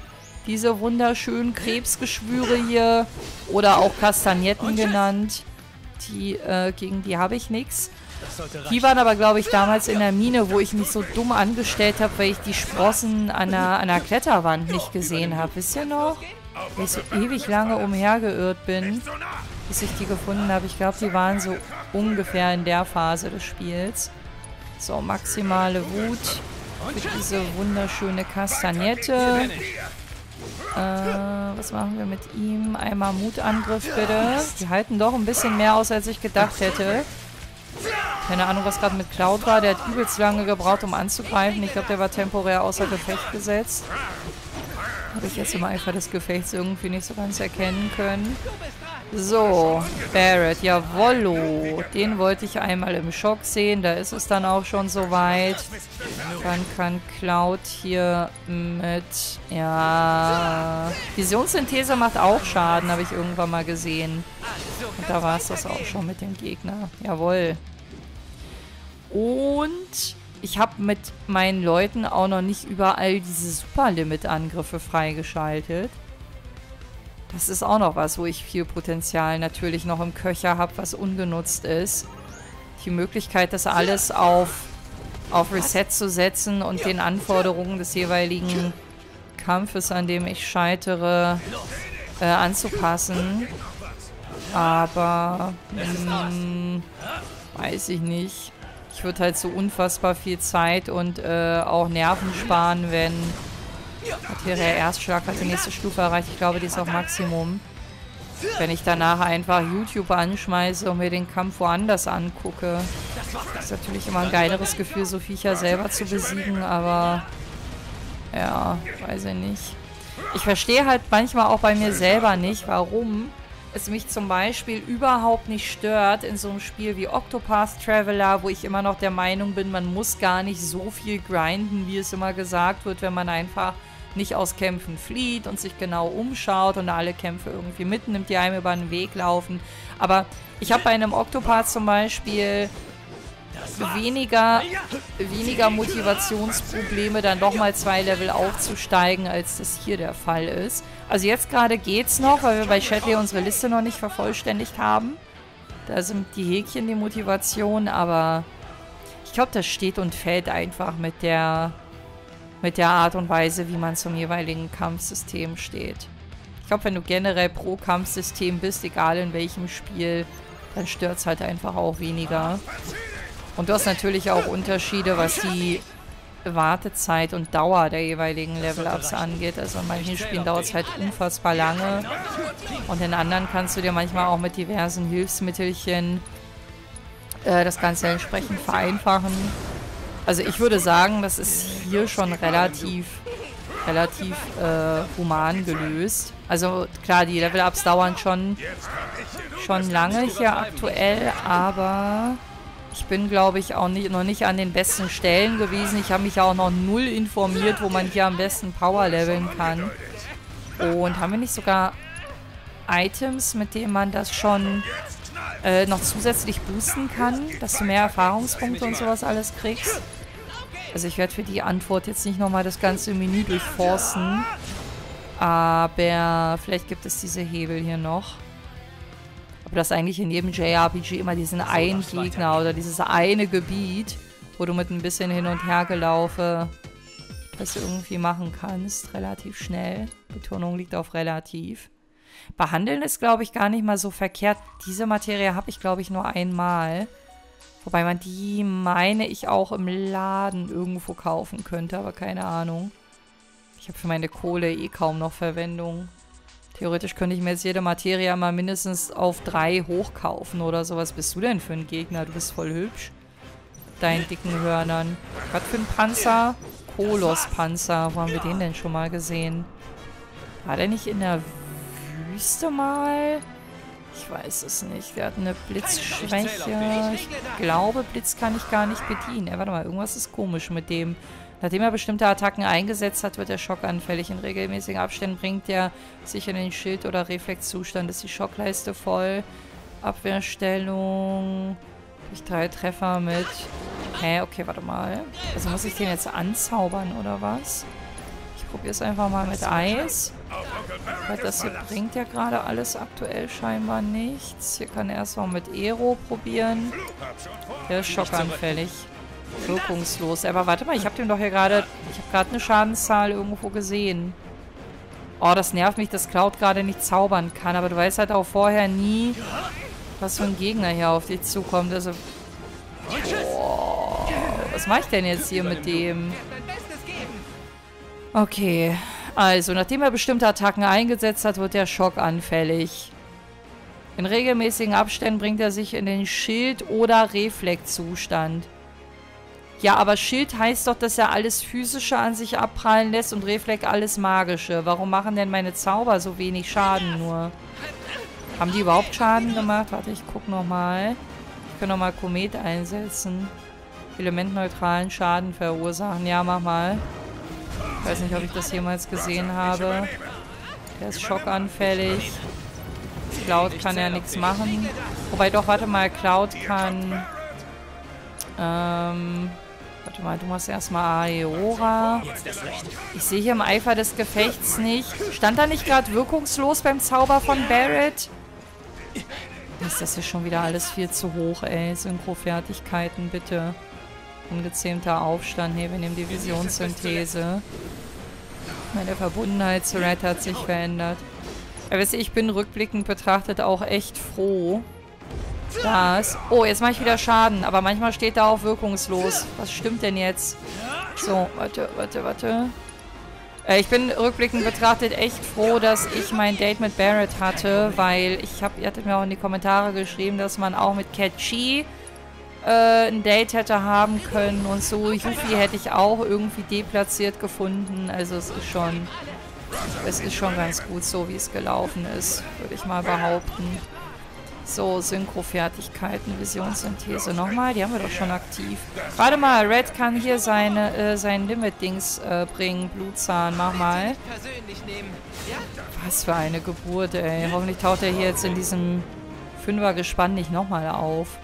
Diese wunderschönen Krebsgeschwüre hier. Oder auch Kastagnetten genannt. Die, äh, gegen die habe ich nichts. Die waren aber, glaube ich, damals in der Mine, wo ich mich so dumm angestellt habe, weil ich die Sprossen an der, an der Kletterwand nicht gesehen habe. Wisst ihr noch? Weil ich so ewig lange umhergeirrt bin, bis ich die gefunden habe. Ich glaube, die waren so ungefähr in der Phase des Spiels. So, maximale Wut für diese wunderschöne Kastagnette. Äh, was machen wir mit ihm? Einmal Mutangriff, bitte. Die halten doch ein bisschen mehr aus, als ich gedacht hätte. Keine Ahnung, was gerade mit Cloud war. Der hat übelst lange gebraucht, um anzugreifen. Ich glaube, der war temporär außer Gefecht gesetzt. Habe ich jetzt im Eifer des Gefechts irgendwie nicht so ganz erkennen können. So, Barrett, jawollo. Den wollte ich einmal im Schock sehen. Da ist es dann auch schon soweit. Dann kann Cloud hier mit... Ja... Visionssynthese macht auch Schaden, habe ich irgendwann mal gesehen. Und da war es das auch schon mit dem Gegner. Jawoll. Und ich habe mit meinen Leuten auch noch nicht überall diese Superlimit-Angriffe freigeschaltet. Das ist auch noch was, wo ich viel Potenzial natürlich noch im Köcher habe, was ungenutzt ist. Die Möglichkeit, das alles auf, auf Reset zu setzen und den Anforderungen des jeweiligen Kampfes, an dem ich scheitere, äh, anzupassen. Aber, mh, hm, weiß ich nicht. Ich würde halt so unfassbar viel Zeit und äh, auch Nerven sparen, wenn Materia Erstschlag hat die nächste Stufe erreicht. Ich glaube, die ist auf Maximum. Wenn ich danach einfach YouTube anschmeiße und mir den Kampf woanders angucke. Ist natürlich immer ein geileres Gefühl, so Viecher selber zu besiegen, aber... Ja, weiß ich nicht. Ich verstehe halt manchmal auch bei mir selber nicht, warum es mich zum Beispiel überhaupt nicht stört in so einem Spiel wie Octopath Traveler, wo ich immer noch der Meinung bin, man muss gar nicht so viel grinden, wie es immer gesagt wird, wenn man einfach nicht aus Kämpfen flieht und sich genau umschaut und alle Kämpfe irgendwie mitnimmt, die einem über den Weg laufen. Aber ich habe bei einem Octopath zum Beispiel weniger, weniger Motivationsprobleme, dann nochmal zwei Level aufzusteigen, als das hier der Fall ist. Also jetzt gerade geht's noch, weil wir bei Shatley unsere Liste noch nicht vervollständigt haben. Da sind die Häkchen die Motivation, aber ich glaube, das steht und fällt einfach mit der, mit der Art und Weise, wie man zum jeweiligen Kampfsystem steht. Ich glaube, wenn du generell pro Kampfsystem bist, egal in welchem Spiel, dann stört es halt einfach auch weniger. Und du hast natürlich auch Unterschiede, was die Wartezeit und Dauer der jeweiligen Level-Ups angeht. Also in manchen Spielen dauert es halt unfassbar lange. Und in anderen kannst du dir manchmal auch mit diversen Hilfsmittelchen äh, das Ganze entsprechend vereinfachen. Also ich würde sagen, das ist hier schon relativ relativ äh, human gelöst. Also klar, die Level-Ups dauern schon, schon lange hier aktuell, aber ich bin, glaube ich, auch nicht, noch nicht an den besten Stellen gewesen. Ich habe mich auch noch null informiert, wo man hier am besten Power leveln kann. Und haben wir nicht sogar Items, mit denen man das schon äh, noch zusätzlich boosten kann, dass du mehr Erfahrungspunkte und sowas alles kriegst? Also ich werde für die Antwort jetzt nicht nochmal das ganze Menü durchforsten. Aber vielleicht gibt es diese Hebel hier noch. Aber das eigentlich in jedem JRPG immer diesen einen Gegner oder dieses eine Gebiet, wo du mit ein bisschen hin und her gelaufe das irgendwie machen kannst, relativ schnell. Betonung liegt auf relativ. Behandeln ist, glaube ich, gar nicht mal so verkehrt. Diese Materie habe ich, glaube ich, nur einmal. Wobei man die, meine ich, auch im Laden irgendwo kaufen könnte, aber keine Ahnung. Ich habe für meine Kohle eh kaum noch Verwendung. Theoretisch könnte ich mir jetzt jede Materie mal mindestens auf drei hochkaufen oder so. Was bist du denn für ein Gegner? Du bist voll hübsch. Deinen dicken Hörnern. Was für ein Panzer? Kolos-Panzer. Wo haben wir den denn schon mal gesehen? War der nicht in der Wüste mal? Ich weiß es nicht. Der hat eine Blitzschwäche. Ich glaube, Blitz kann ich gar nicht bedienen. Ja, warte mal, irgendwas ist komisch mit dem. Nachdem er bestimmte Attacken eingesetzt hat, wird er schockanfällig. In regelmäßigen Abständen bringt er sich in den Schild- oder Reflexzustand. Ist die Schockleiste voll. Abwehrstellung. Ich drei Treffer mit... Hä, okay, warte mal. Also muss ich den jetzt anzaubern, oder was? Ich probiere es einfach mal mit Eis. Weil das hier bringt ja gerade alles aktuell scheinbar nichts. Hier kann er erst mal mit Aero probieren. Der ist schockanfällig. Wirkungslos. Aber warte mal, ich habe dem doch hier gerade... Ich habe gerade eine Schadenszahl irgendwo gesehen. Oh, das nervt mich, dass Cloud gerade nicht zaubern kann. Aber du weißt halt auch vorher nie, was für ein Gegner hier auf dich zukommt. Also... Boah, was mache ich denn jetzt hier mit dem? Okay. Also, nachdem er bestimmte Attacken eingesetzt hat, wird er schockanfällig. In regelmäßigen Abständen bringt er sich in den Schild- oder Reflexzustand. Ja, aber Schild heißt doch, dass er alles Physische an sich abprallen lässt und Reflex alles Magische. Warum machen denn meine Zauber so wenig Schaden nur? Haben die überhaupt Schaden gemacht? Warte, ich guck nochmal. Ich kann nochmal Komet einsetzen. Elementneutralen Schaden verursachen. Ja, mach mal. Ich weiß nicht, ob ich das jemals gesehen habe. Der ist schockanfällig. Cloud kann ja nichts machen. Wobei doch, warte mal, Cloud kann... Ähm... Warte mal, du machst erstmal Aeora. Ich sehe hier im Eifer des Gefechts nicht. Stand da nicht gerade wirkungslos beim Zauber von Barrett? Ist das hier schon wieder alles viel zu hoch, ey. Synchrofertigkeiten, bitte. Ungezähmter Aufstand. Nee, wir nehmen die Visionssynthese. Meine Verbundenheit zu Red hat sich verändert. Ja, wisst ihr, ich bin rückblickend betrachtet auch echt froh, dass... Oh, jetzt mache ich wieder Schaden. Aber manchmal steht da auch wirkungslos. Was stimmt denn jetzt? So, warte, warte, warte. Äh, ich bin rückblickend betrachtet echt froh, dass ich mein Date mit Barrett hatte, weil ich habe, ihr hattet mir auch in die Kommentare geschrieben, dass man auch mit Cat Chi äh, ein Date hätte haben können und so. Yuffie hätte ich auch irgendwie deplatziert gefunden. Also es ist schon, es ist schon ganz gut so, wie es gelaufen ist, würde ich mal behaupten. So, Synchrofertigkeiten, Visionssynthese nochmal, die haben wir doch schon aktiv. Warte mal, Red kann hier seine, äh, sein Limit-Dings äh, bringen, Blutzahn, mach mal. Was für eine Geburt, ey. Hoffentlich taucht er hier jetzt in diesem Fünfer-Gespann nicht nochmal auf.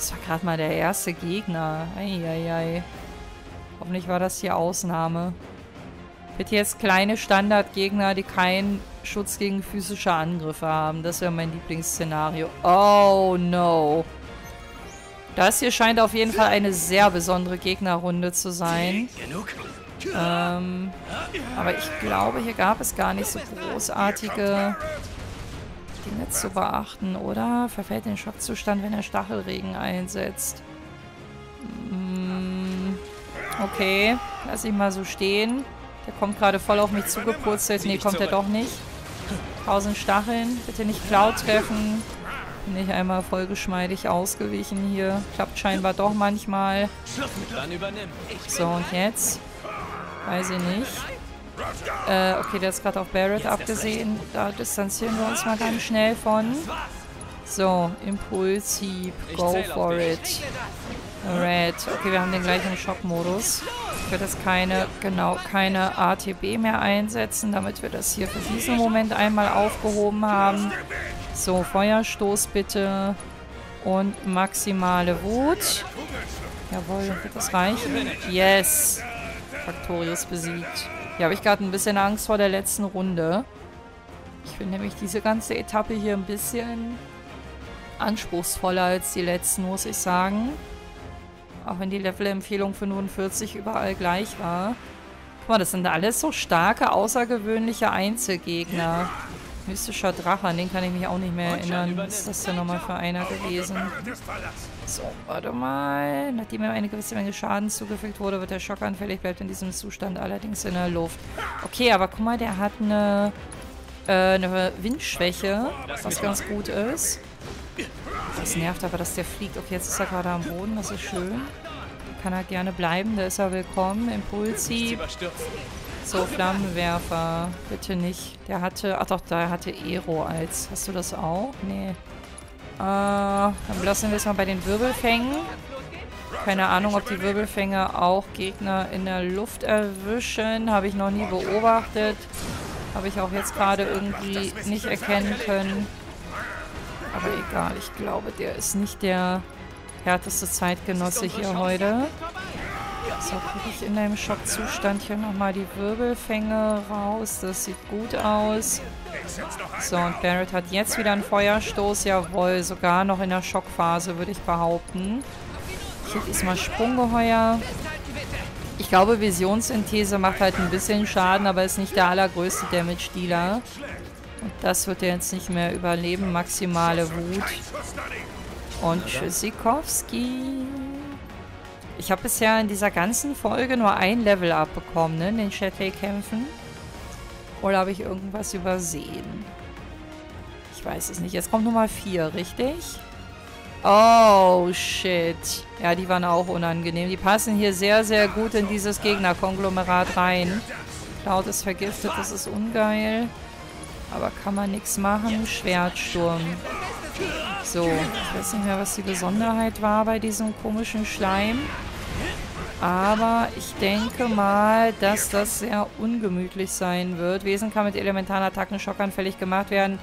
Das war gerade mal der erste Gegner. Eieiei. Hoffentlich war das hier Ausnahme. Bitte jetzt kleine Standardgegner, die keinen Schutz gegen physische Angriffe haben. Das wäre mein Lieblingsszenario. Oh no. Das hier scheint auf jeden Fall eine sehr besondere Gegnerrunde zu sein. Ähm, aber ich glaube, hier gab es gar nicht so großartige Dinge zu beachten, oder? Verfällt den Schockzustand, wenn er Stachelregen einsetzt. Mm, okay, lass ich mal so stehen. Der kommt gerade voll auf mich zugepurzelt. Nee, kommt er doch nicht. Tausend Stacheln. Bitte nicht Cloud treffen. Bin ich einmal voll geschmeidig ausgewichen hier. Klappt scheinbar doch manchmal. So, und jetzt? Weiß ich nicht. Äh, okay, der ist gerade auf Barrett abgesehen. Da distanzieren wir uns mal ganz schnell von. So, Impulshieb. Go for it. Red. Okay, wir haben den gleichen Schockmodus. Ich werde jetzt keine, genau, keine ATB mehr einsetzen, damit wir das hier für diesen Moment einmal aufgehoben haben. So, Feuerstoß bitte. Und maximale Wut. Jawohl, wird das reichen? Yes. Faktorius besiegt. Hier habe ich gerade ein bisschen Angst vor der letzten Runde. Ich finde nämlich diese ganze Etappe hier ein bisschen anspruchsvoller als die letzten, muss ich sagen. Auch wenn die Level-Empfehlung 45 überall gleich war. Guck mal, das sind alles so starke, außergewöhnliche Einzelgegner. Mystischer Drache, an den kann ich mich auch nicht mehr erinnern. Was ist das denn nochmal für einer gewesen? So, warte mal. Nachdem ihm eine gewisse Menge Schaden zugefügt wurde, wird er schockanfällig, bleibt in diesem Zustand allerdings in der Luft. Okay, aber guck mal, der hat eine, äh, eine Windschwäche, was ganz gut ist. Das nervt aber, dass der fliegt. Okay, jetzt ist er gerade am Boden, das ist schön. Kann er gerne bleiben, da ist er willkommen. Impulsiv. So, Flammenwerfer. Bitte nicht. Der hatte... Ach doch, der hatte Ero als... Hast du das auch? Nee. Äh, dann lassen wir es mal bei den Wirbelfängen. Keine Ahnung, ob die Wirbelfänge auch Gegner in der Luft erwischen. Habe ich noch nie beobachtet. Habe ich auch jetzt gerade irgendwie nicht erkennen können. Aber egal, ich glaube, der ist nicht der härteste Zeitgenosse hier heute. So, kriege ich in deinem Schockzustand hier nochmal die Wirbelfänge raus. Das sieht gut aus. So, und Barrett hat jetzt wieder einen Feuerstoß. Jawohl, sogar noch in der Schockphase, würde ich behaupten. Hier diesmal Sprunggeheuer. Ich glaube, Visionssynthese macht halt ein bisschen Schaden, aber ist nicht der allergrößte Damage-Dealer. Und das wird er jetzt nicht mehr überleben. Maximale Wut. Und Tschüssikowski. Ich habe bisher in dieser ganzen Folge nur ein Level abbekommen, ne? In den Shetty-Kämpfen. Oder habe ich irgendwas übersehen? Ich weiß es nicht. Jetzt kommt Nummer 4, richtig? Oh, shit. Ja, die waren auch unangenehm. Die passen hier sehr, sehr gut in dieses Gegnerkonglomerat rein. Cloud ist vergiftet, das ist ungeil. Aber kann man nichts machen. Schwertsturm. So, ich weiß nicht mehr, was die Besonderheit war bei diesem komischen Schleim. Aber ich denke mal, dass das sehr ungemütlich sein wird. Wesen kann mit elementaren Attacken schockanfällig gemacht werden.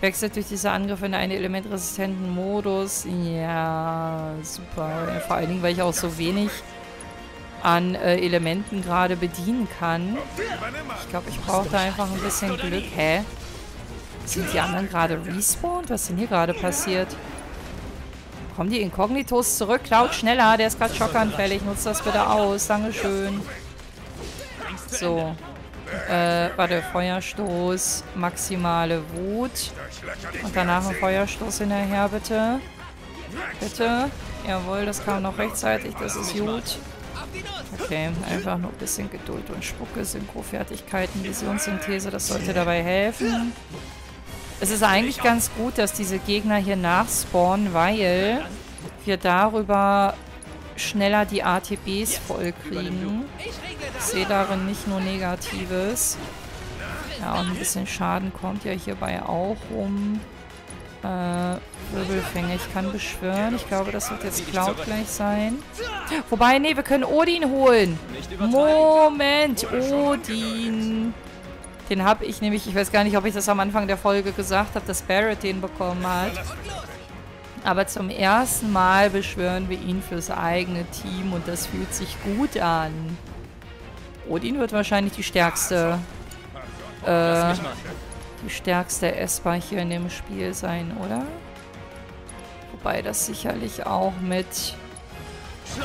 Wechselt durch diese Angriffe in einen elementresistenten Modus. Ja, super. Vor allen Dingen, weil ich auch so wenig an äh, Elementen gerade bedienen kann. Ich glaube, ich brauche da einfach ein bisschen Glück. Hä? Sind die anderen gerade respawned? Was ist denn hier gerade passiert? Kommen die Inkognitos zurück? Cloud, schneller. Der ist gerade schockanfällig. Nutzt das bitte aus. Dankeschön. So. Äh, warte. Feuerstoß. Maximale Wut. Und danach ein Feuerstoß hinterher, bitte. Bitte. Jawohl, das kam noch rechtzeitig. Das ist gut. Okay, einfach nur ein bisschen Geduld und Spucke, Synchrofertigkeiten, Visionssynthese, das sollte dabei helfen. Es ist eigentlich ganz gut, dass diese Gegner hier nachspawnen, weil wir darüber schneller die ATBs voll kriegen. Ich sehe darin nicht nur Negatives. Ja, und ein bisschen Schaden kommt ja hierbei auch rum. Äh, Wirbelfänge. Ich kann beschwören. Ich glaube, das wird jetzt Cloud gleich sein. Wobei, nee, wir können Odin holen. Moment, Odin. Den habe ich nämlich, ich weiß gar nicht, ob ich das am Anfang der Folge gesagt habe, dass Barrett den bekommen hat. Aber zum ersten Mal beschwören wir ihn fürs eigene Team und das fühlt sich gut an. Odin wird wahrscheinlich die stärkste, äh, die stärkste Esper hier in dem Spiel sein, oder? Wobei das sicherlich auch mit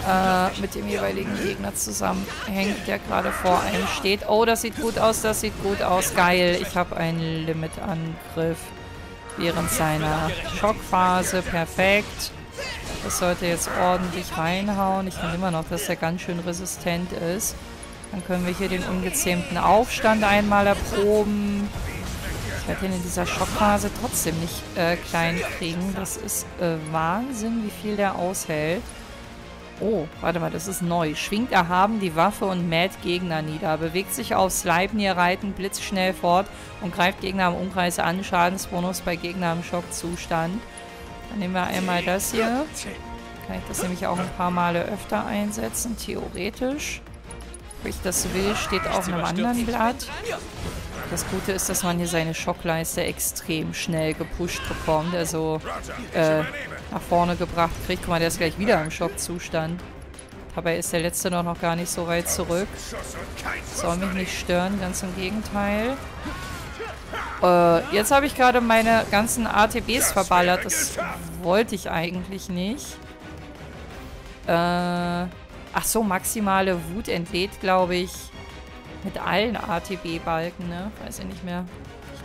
äh, mit dem jeweiligen Gegner zusammenhängt, der gerade vor einem steht. Oh, das sieht gut aus, das sieht gut aus. Geil, ich habe einen Limitangriff während seiner Schockphase. Perfekt. Das sollte jetzt ordentlich reinhauen. Ich finde immer noch, dass er ganz schön resistent ist. Dann können wir hier den ungezähmten Aufstand einmal erproben. Ich werde ihn in dieser Schockphase trotzdem nicht äh, klein kriegen. Das ist äh, Wahnsinn, wie viel der aushält. Oh, warte mal, das ist neu. Schwingt erhaben die Waffe und mäht Gegner nieder. Bewegt sich auf Sleipnir reiten blitzschnell fort und greift Gegner im Umkreis an. Schadensbonus bei Gegner im Schockzustand. Dann nehmen wir einmal das hier. Kann ich das nämlich auch ein paar Male öfter einsetzen, theoretisch. Ob ich das will, steht auf einem anderen Blatt. Das Gute ist, dass man hier seine Schockleiste extrem schnell gepusht bekommt. Also äh, nach vorne gebracht kriegt. Guck mal, der ist gleich wieder im Schockzustand. Dabei ist der letzte noch, noch gar nicht so weit zurück. Soll mich nicht stören, ganz im Gegenteil. Äh, jetzt habe ich gerade meine ganzen ATBs verballert. Das wollte ich eigentlich nicht. Äh, ach so, maximale Wut entlädt, glaube ich, mit allen ATB-Balken, ne? Weiß ich nicht mehr.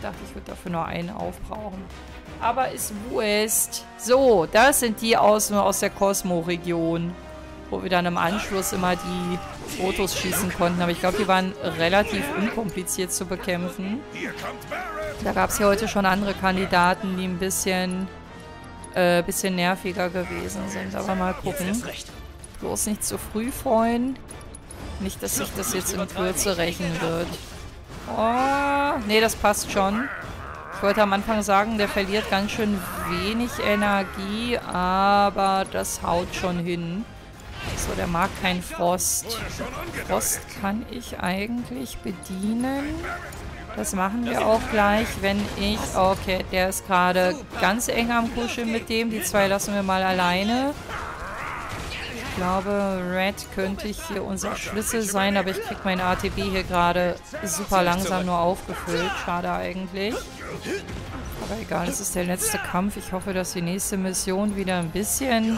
dachte, ich würde dafür nur einen aufbrauchen. Aber ist Wurst. So, das sind die aus, aus der Cosmo-Region. Wo wir dann im Anschluss immer die Fotos schießen konnten. Aber ich glaube, die waren relativ unkompliziert zu bekämpfen. Da gab es hier heute schon andere Kandidaten, die ein bisschen, äh, bisschen nerviger gewesen sind. Aber mal gucken. Bloß nicht zu früh freuen. Nicht, dass sich das jetzt in Kürze rächen wird. Oh, nee, das passt schon. Ich wollte am Anfang sagen, der verliert ganz schön wenig Energie, aber das haut schon hin. So, der mag keinen Frost. Frost kann ich eigentlich bedienen. Das machen wir auch gleich, wenn ich... Okay, der ist gerade ganz eng am Kuscheln mit dem. Die zwei lassen wir mal alleine. Ich glaube, Red könnte hier unser Schlüssel sein, aber ich kriege mein ATB hier gerade super langsam nur aufgefüllt. Schade eigentlich. Aber egal, es ist der letzte Kampf. Ich hoffe, dass die nächste Mission wieder ein bisschen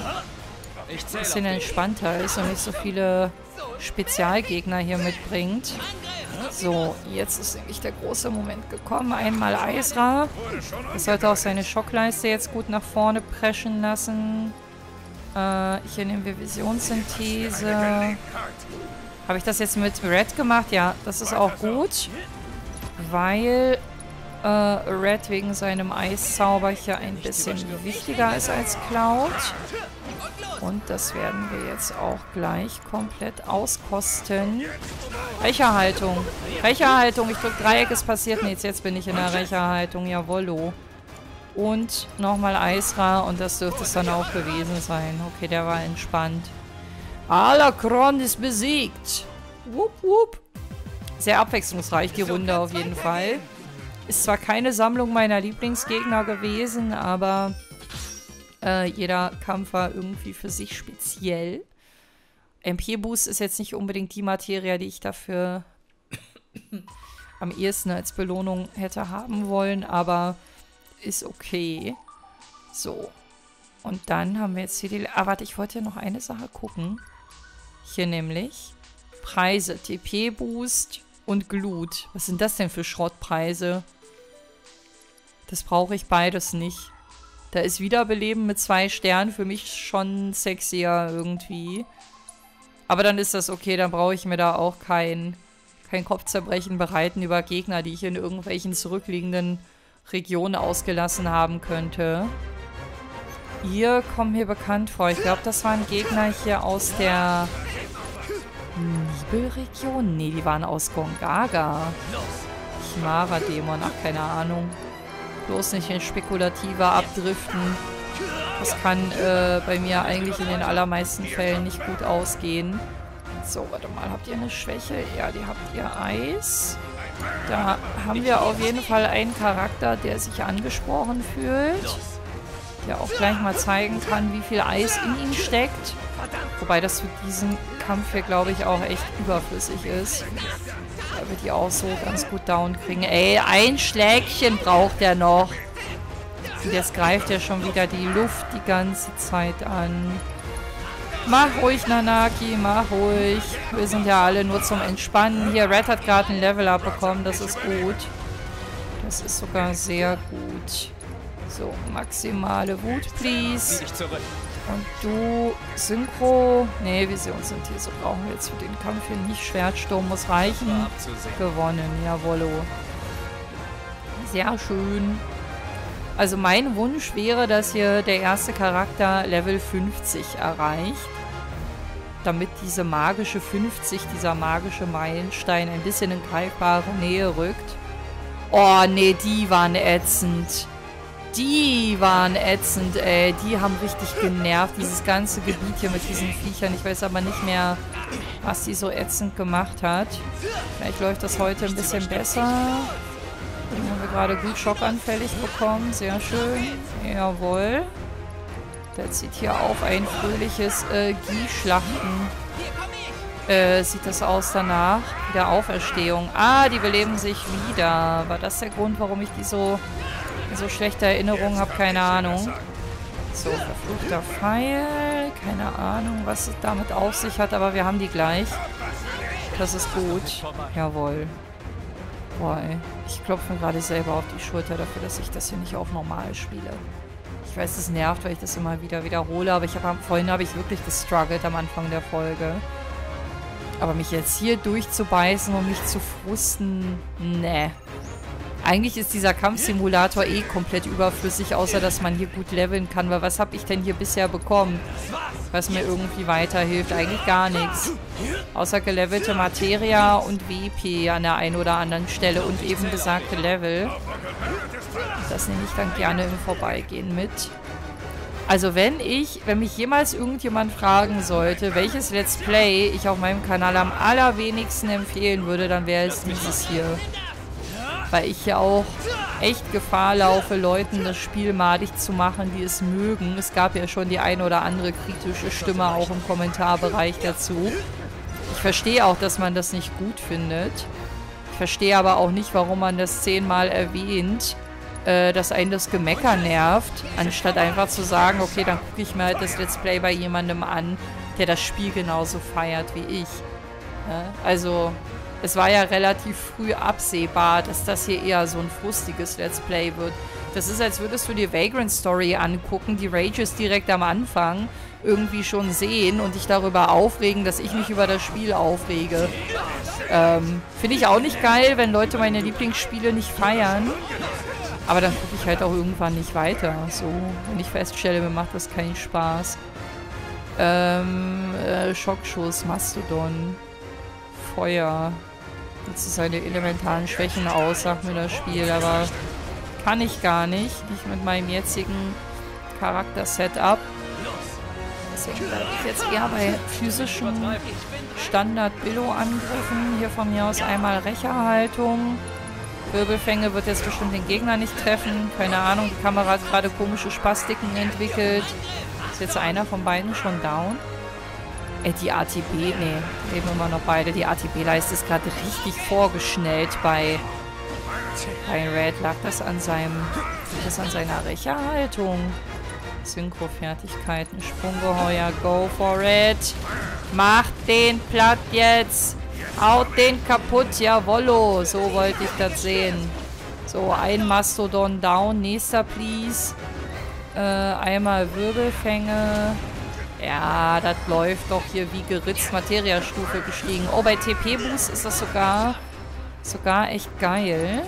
ein bisschen entspannter ist und nicht so viele Spezialgegner hier mitbringt. So, jetzt ist eigentlich der große Moment gekommen. Einmal Eisra. Das sollte auch seine Schockleiste jetzt gut nach vorne preschen lassen. Äh, hier nehmen wir Visionssynthese. Habe ich das jetzt mit Red gemacht? Ja, das ist auch gut. Weil äh, Red wegen seinem Eiszauber hier ein bisschen wichtiger ist als Cloud. Und das werden wir jetzt auch gleich komplett auskosten. Recherhaltung. Recherhaltung. Ich drücke Dreieck, es passiert nichts. Jetzt bin ich in der Recherhaltung. Jawollo. Und nochmal Eisra und das dürfte es dann auch gewesen sein. Okay, der war entspannt. Alakron ist besiegt. Wupp, wupp. Sehr abwechslungsreich die Runde auf jeden Fall. Ist zwar keine Sammlung meiner Lieblingsgegner gewesen, aber äh, jeder Kampf war irgendwie für sich speziell. MP-Boost ist jetzt nicht unbedingt die Materie, die ich dafür am ehesten als Belohnung hätte haben wollen, aber ist okay. So. Und dann haben wir jetzt hier die... Ah, warte, ich wollte ja noch eine Sache gucken. Hier nämlich Preise. TP-Boost und Glut. Was sind das denn für Schrottpreise? Das brauche ich beides nicht. Da ist Wiederbeleben mit zwei Sternen für mich schon sexier irgendwie. Aber dann ist das okay, dann brauche ich mir da auch kein, kein Kopfzerbrechen bereiten über Gegner, die ich in irgendwelchen zurückliegenden Regionen ausgelassen haben könnte. Ihr kommt mir bekannt vor. Ich glaube, das waren Gegner hier aus der Nibelregion. Nee, die waren aus Gongaga. Chimara-Dämon, ach, keine Ahnung. Bloß nicht in spekulativer abdriften. Das kann äh, bei mir eigentlich in den allermeisten Fällen nicht gut ausgehen. So, warte mal, habt ihr eine Schwäche? Ja, die habt ihr Eis. Da haben wir auf jeden Fall einen Charakter, der sich angesprochen fühlt. Der auch gleich mal zeigen kann, wie viel Eis in ihm steckt. Wobei das für diesen Kampf hier, glaube ich, auch echt überflüssig ist. Da wird die auch so ganz gut down kriegen. Ey, ein Schlägchen braucht er noch. Und jetzt greift er schon wieder die Luft die ganze Zeit an. Mach ruhig, Nanaki, mach ruhig. Wir sind ja alle nur zum Entspannen. Hier, Red hat gerade ein Level-Up bekommen, das ist gut. Das ist sogar sehr gut. So, maximale Wut, please. Und du, Synchro, nee, Visionssynthese brauchen wir jetzt für den Kampf hier nicht. Schwertsturm muss reichen. Gewonnen, jawollo. Sehr schön. Also mein Wunsch wäre, dass hier der erste Charakter Level 50 erreicht. Damit diese magische 50, dieser magische Meilenstein ein bisschen in greifbare Nähe rückt. Oh, nee, die waren ätzend. Die waren ätzend, ey. Die haben richtig genervt, dieses ganze Gebiet hier mit diesen Viechern. Ich weiß aber nicht mehr, was die so ätzend gemacht hat. Vielleicht läuft das heute ein bisschen besser. Den haben wir gerade gut schockanfällig bekommen. Sehr schön. Jawohl. Der zieht hier auf ein fröhliches äh, Gie-Schlachten. Äh, sieht das aus danach? Wieder Auferstehung. Ah, die beleben sich wieder. War das der Grund, warum ich die so so schlechte Erinnerungen habe, keine Ahnung. So, verfluchter Pfeil. Keine Ahnung, was es damit auf sich hat, aber wir haben die gleich. Das ist gut. Jawohl. Boah, ey. Ich klopfe mir gerade selber auf die Schulter dafür, dass ich das hier nicht auf normal spiele. Ich weiß, es nervt, weil ich das immer wieder wiederhole, aber ich hab, vorhin habe ich wirklich gestruggelt am Anfang der Folge. Aber mich jetzt hier durchzubeißen und mich zu frusten, ne. Eigentlich ist dieser Kampfsimulator eh komplett überflüssig, außer dass man hier gut leveln kann. Weil was habe ich denn hier bisher bekommen, was mir irgendwie weiterhilft? Eigentlich gar nichts. Außer gelevelte Materia und WP an der einen oder anderen Stelle und eben besagte Level. Das nehme ich dann gerne im Vorbeigehen mit. Also wenn ich, wenn mich jemals irgendjemand fragen sollte, welches Let's Play ich auf meinem Kanal am allerwenigsten empfehlen würde, dann wäre es dieses hier. Weil ich ja auch echt Gefahr laufe, Leuten das Spiel madig zu machen, die es mögen. Es gab ja schon die eine oder andere kritische Stimme auch im Kommentarbereich dazu. Ich verstehe auch, dass man das nicht gut findet. Ich verstehe aber auch nicht, warum man das zehnmal erwähnt äh, dass einen das Gemecker nervt, anstatt einfach zu sagen, okay, dann gucke ich mir halt das Let's Play bei jemandem an, der das Spiel genauso feiert wie ich. Ja? Also, es war ja relativ früh absehbar, dass das hier eher so ein frustiges Let's Play wird. Das ist, als würdest du die Vagrant Story angucken, die Rages direkt am Anfang irgendwie schon sehen und dich darüber aufregen, dass ich mich über das Spiel aufrege. Ähm, Finde ich auch nicht geil, wenn Leute meine Lieblingsspiele nicht feiern. Aber dann gucke ich halt auch irgendwann nicht weiter. So, wenn ich feststelle, mir macht das keinen Spaß. Ähm, äh, Schockschuss, Mastodon, Feuer. Ist seine elementaren Schwächen aus, sagt mir das Spiel, aber kann ich gar nicht. Nicht mit meinem jetzigen Charakter-Setup. Deswegen bleibe ich jetzt eher bei physischen Standard-Billo-Angriffen. Hier von mir aus einmal Rächerhaltung. Wirbelfänge wird jetzt bestimmt den Gegner nicht treffen. Keine Ahnung, die Kamera hat gerade komische Spastiken entwickelt. Ist jetzt einer von beiden schon down? Ey, die ATB, nee, leben immer noch beide. Die ATB-Leiste ist gerade richtig vorgeschnellt bei, bei Red. Lag das an seinem, das an seiner Rächerhaltung? Synchro-Fertigkeiten, Sprunggeheuer, go for it. Macht den platt jetzt. Haut den kaputt, jawollo. So wollte ich das sehen. So, ein Mastodon down. Nächster, please. Äh, einmal Wirbelfänge. Ja, das läuft doch hier wie geritzt. Materiastufe gestiegen. Oh, bei TP-Boost ist das sogar, sogar echt geil.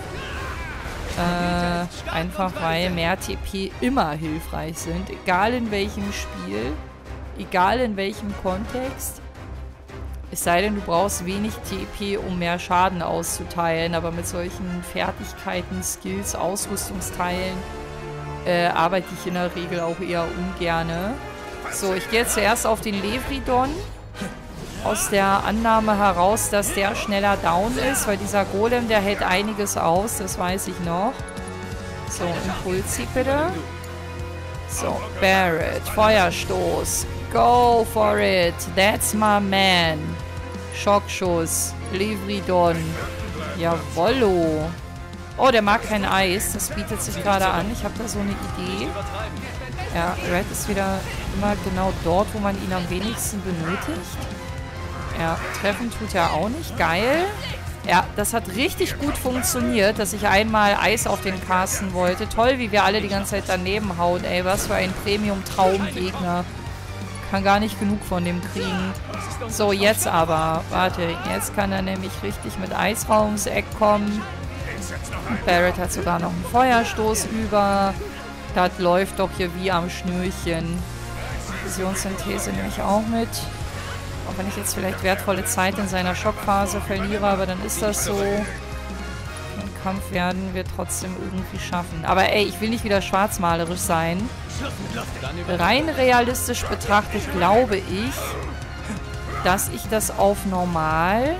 Äh, einfach weil mehr TP immer hilfreich sind. Egal in welchem Spiel. Egal in welchem Kontext. Es sei denn, du brauchst wenig TP, um mehr Schaden auszuteilen, aber mit solchen Fertigkeiten, Skills, Ausrüstungsteilen äh, arbeite ich in der Regel auch eher ungerne. So, ich gehe jetzt zuerst auf den Levridon. Aus der Annahme heraus, dass der schneller down ist, weil dieser Golem, der hält einiges aus, das weiß ich noch. So, Impulsi bitte. So, Barrett, Feuerstoß. Go for it. That's my man. Schockschuss. Livridon. Jawollo. Oh, der mag kein Eis. Das bietet sich gerade an. Ich habe da so eine Idee. Ja, Red ist wieder immer genau dort, wo man ihn am wenigsten benötigt. Ja, treffen tut er auch nicht. Geil. Ja, das hat richtig gut funktioniert, dass ich einmal Eis auf den casten wollte. Toll, wie wir alle die ganze Zeit daneben hauen. Ey, was für ein Premium-Traumgegner kann gar nicht genug von dem kriegen. So, jetzt aber. Warte, jetzt kann er nämlich richtig mit Eisraum ums Eck kommen. Barrett hat sogar noch einen Feuerstoß über. Das läuft doch hier wie am Schnürchen. Visionssynthese nehme ich auch mit. Auch wenn ich jetzt vielleicht wertvolle Zeit in seiner Schockphase verliere, aber dann ist das so. Kampf werden wir trotzdem irgendwie schaffen. Aber ey, ich will nicht wieder schwarzmalerisch sein. Rein realistisch betrachtet glaube ich, dass ich das auf normal...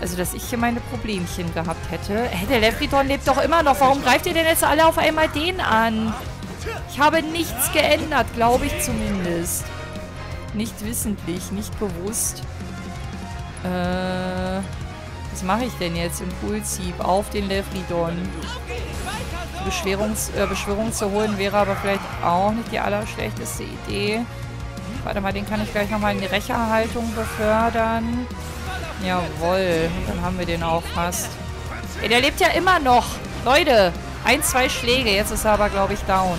Also, dass ich hier meine Problemchen gehabt hätte. Hä, der Lefriton lebt doch immer noch. Warum greift ihr denn jetzt alle auf einmal den an? Ich habe nichts geändert, glaube ich zumindest. Nicht wissentlich, nicht bewusst. Äh... Was mache ich denn jetzt? Impulsiv auf den Lefridon. Beschwörungs äh, Beschwörung zu holen wäre aber vielleicht auch nicht die allerschlechteste Idee. Warte mal, den kann ich gleich nochmal in die Rächerhaltung befördern. Jawohl, dann haben wir den auch fast. Ey, der lebt ja immer noch. Leute, ein, zwei Schläge. Jetzt ist er aber, glaube ich, down.